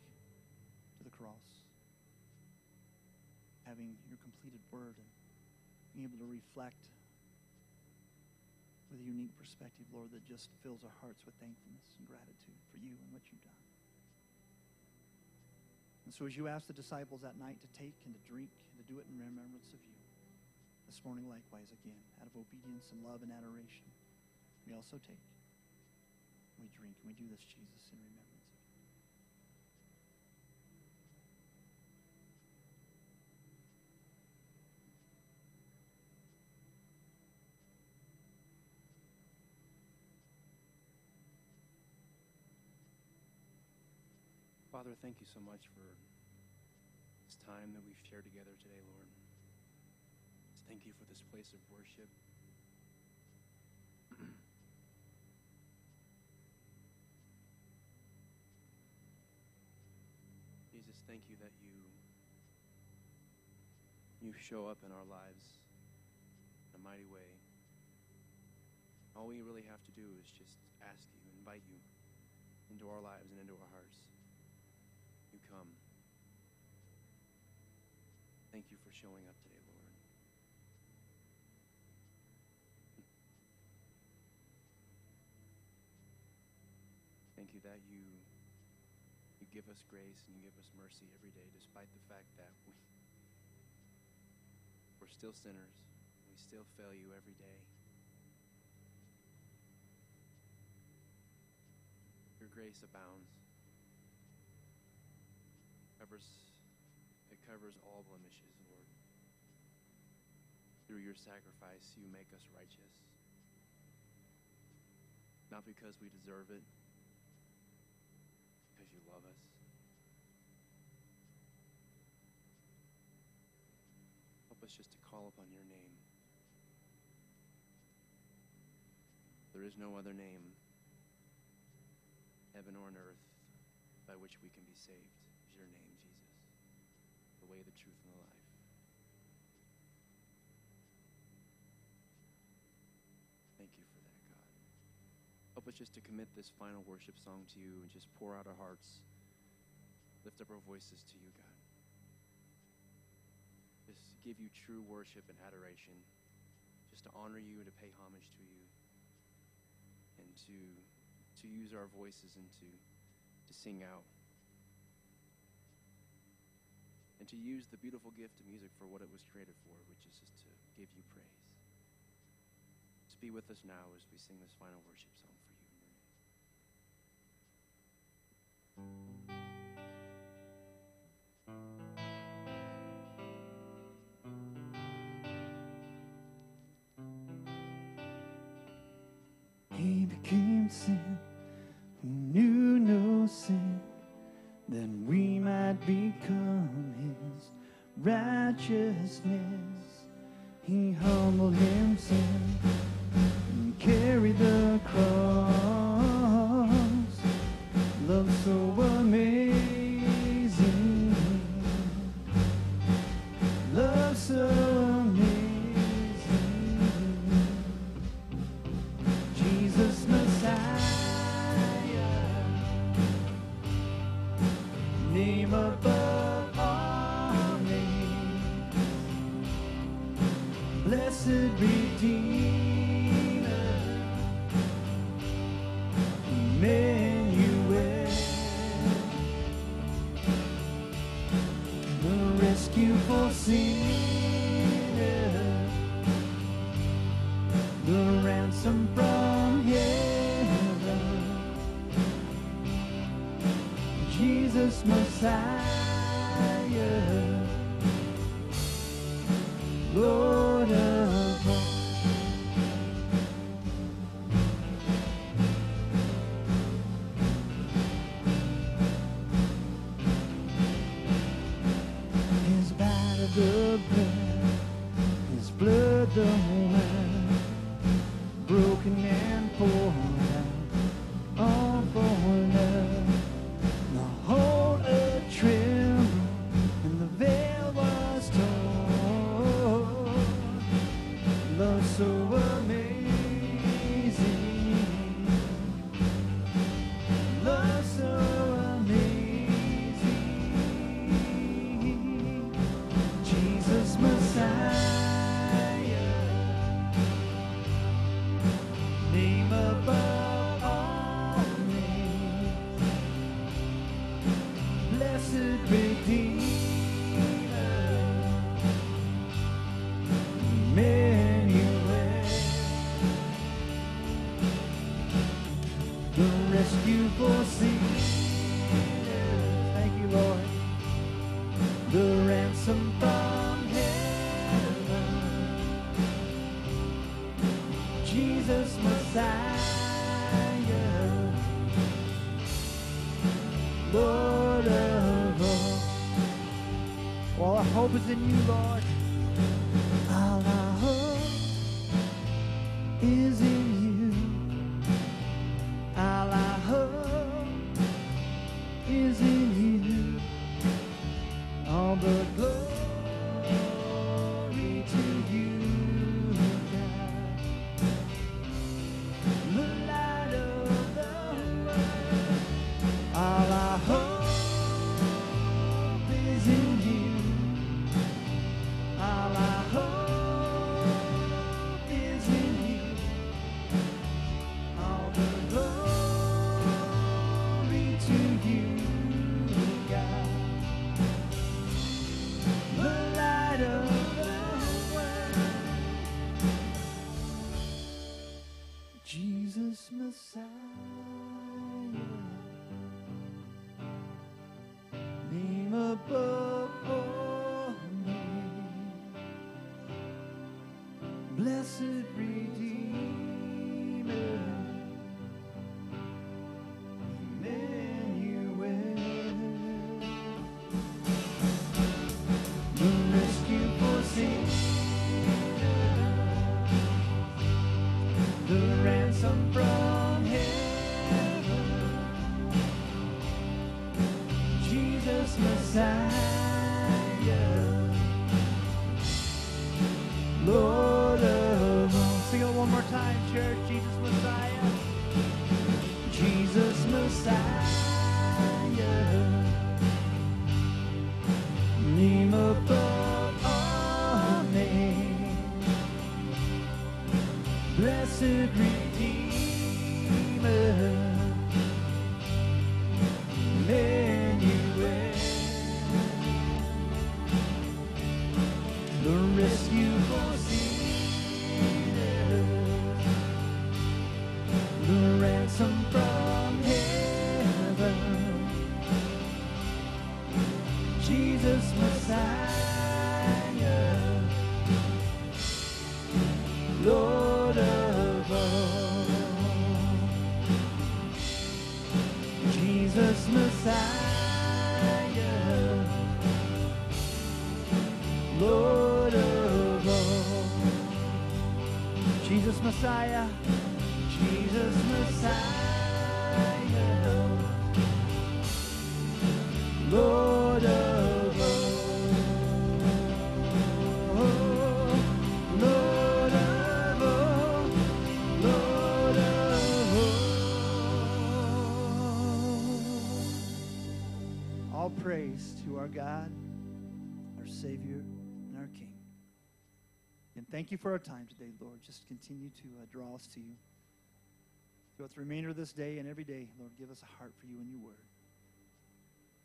to the cross, having your completed word, and being able to reflect with a unique perspective, Lord, that just fills our hearts with thankfulness and gratitude for you and what you've done. And so, as you asked the disciples that night to take and to drink and to do it in remembrance of you, this morning, likewise, again, out of obedience and love and adoration, we also take, we drink, and we do this, Jesus, in remembrance of you. Father, thank you so much for this time that we've shared together today, Lord. Thank you for this place of worship. Jesus, thank you that you you show up in our lives in a mighty way. All we really have to do is just ask you, invite you into our lives and into our hearts. Come. Thank you for showing up today, Lord. Thank you that you you give us grace and you give us mercy every day despite the fact that we we're still sinners. We still fail you every day. Your grace abounds. Covers it covers all blemishes, Lord. Through your sacrifice, you make us righteous. Not because we deserve it, because you love us. Help us just to call upon your name. There is no other name, heaven or on earth, by which we can be saved. Is your name, the life. Thank you for that, God. Help us just to commit this final worship song to you and just pour out our hearts. Lift up our voices to you, God. Just give you true worship and adoration. Just to honor you and to pay homage to you. And to to use our voices and to to sing out. And to use the beautiful gift of music for what it was created for, which is just to give you praise. Just be with us now as we sing this final worship song for you. He became sin righteousness. He humbled himself our God, our Savior, and our King. And thank you for our time today, Lord. Just continue to uh, draw us to you. Throughout the remainder of this day and every day, Lord, give us a heart for you and your word.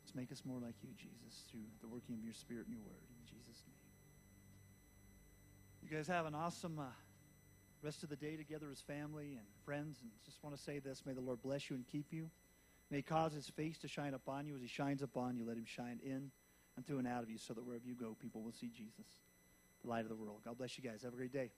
Just make us more like you, Jesus, through the working of your Spirit and your word. In Jesus' name. You guys have an awesome uh, rest of the day together as family and friends. And just want to say this may the Lord bless you and keep you. May he cause his face to shine upon you as he shines upon you. Let him shine in and through and out of you so that wherever you go, people will see Jesus, the light of the world. God bless you guys. Have a great day.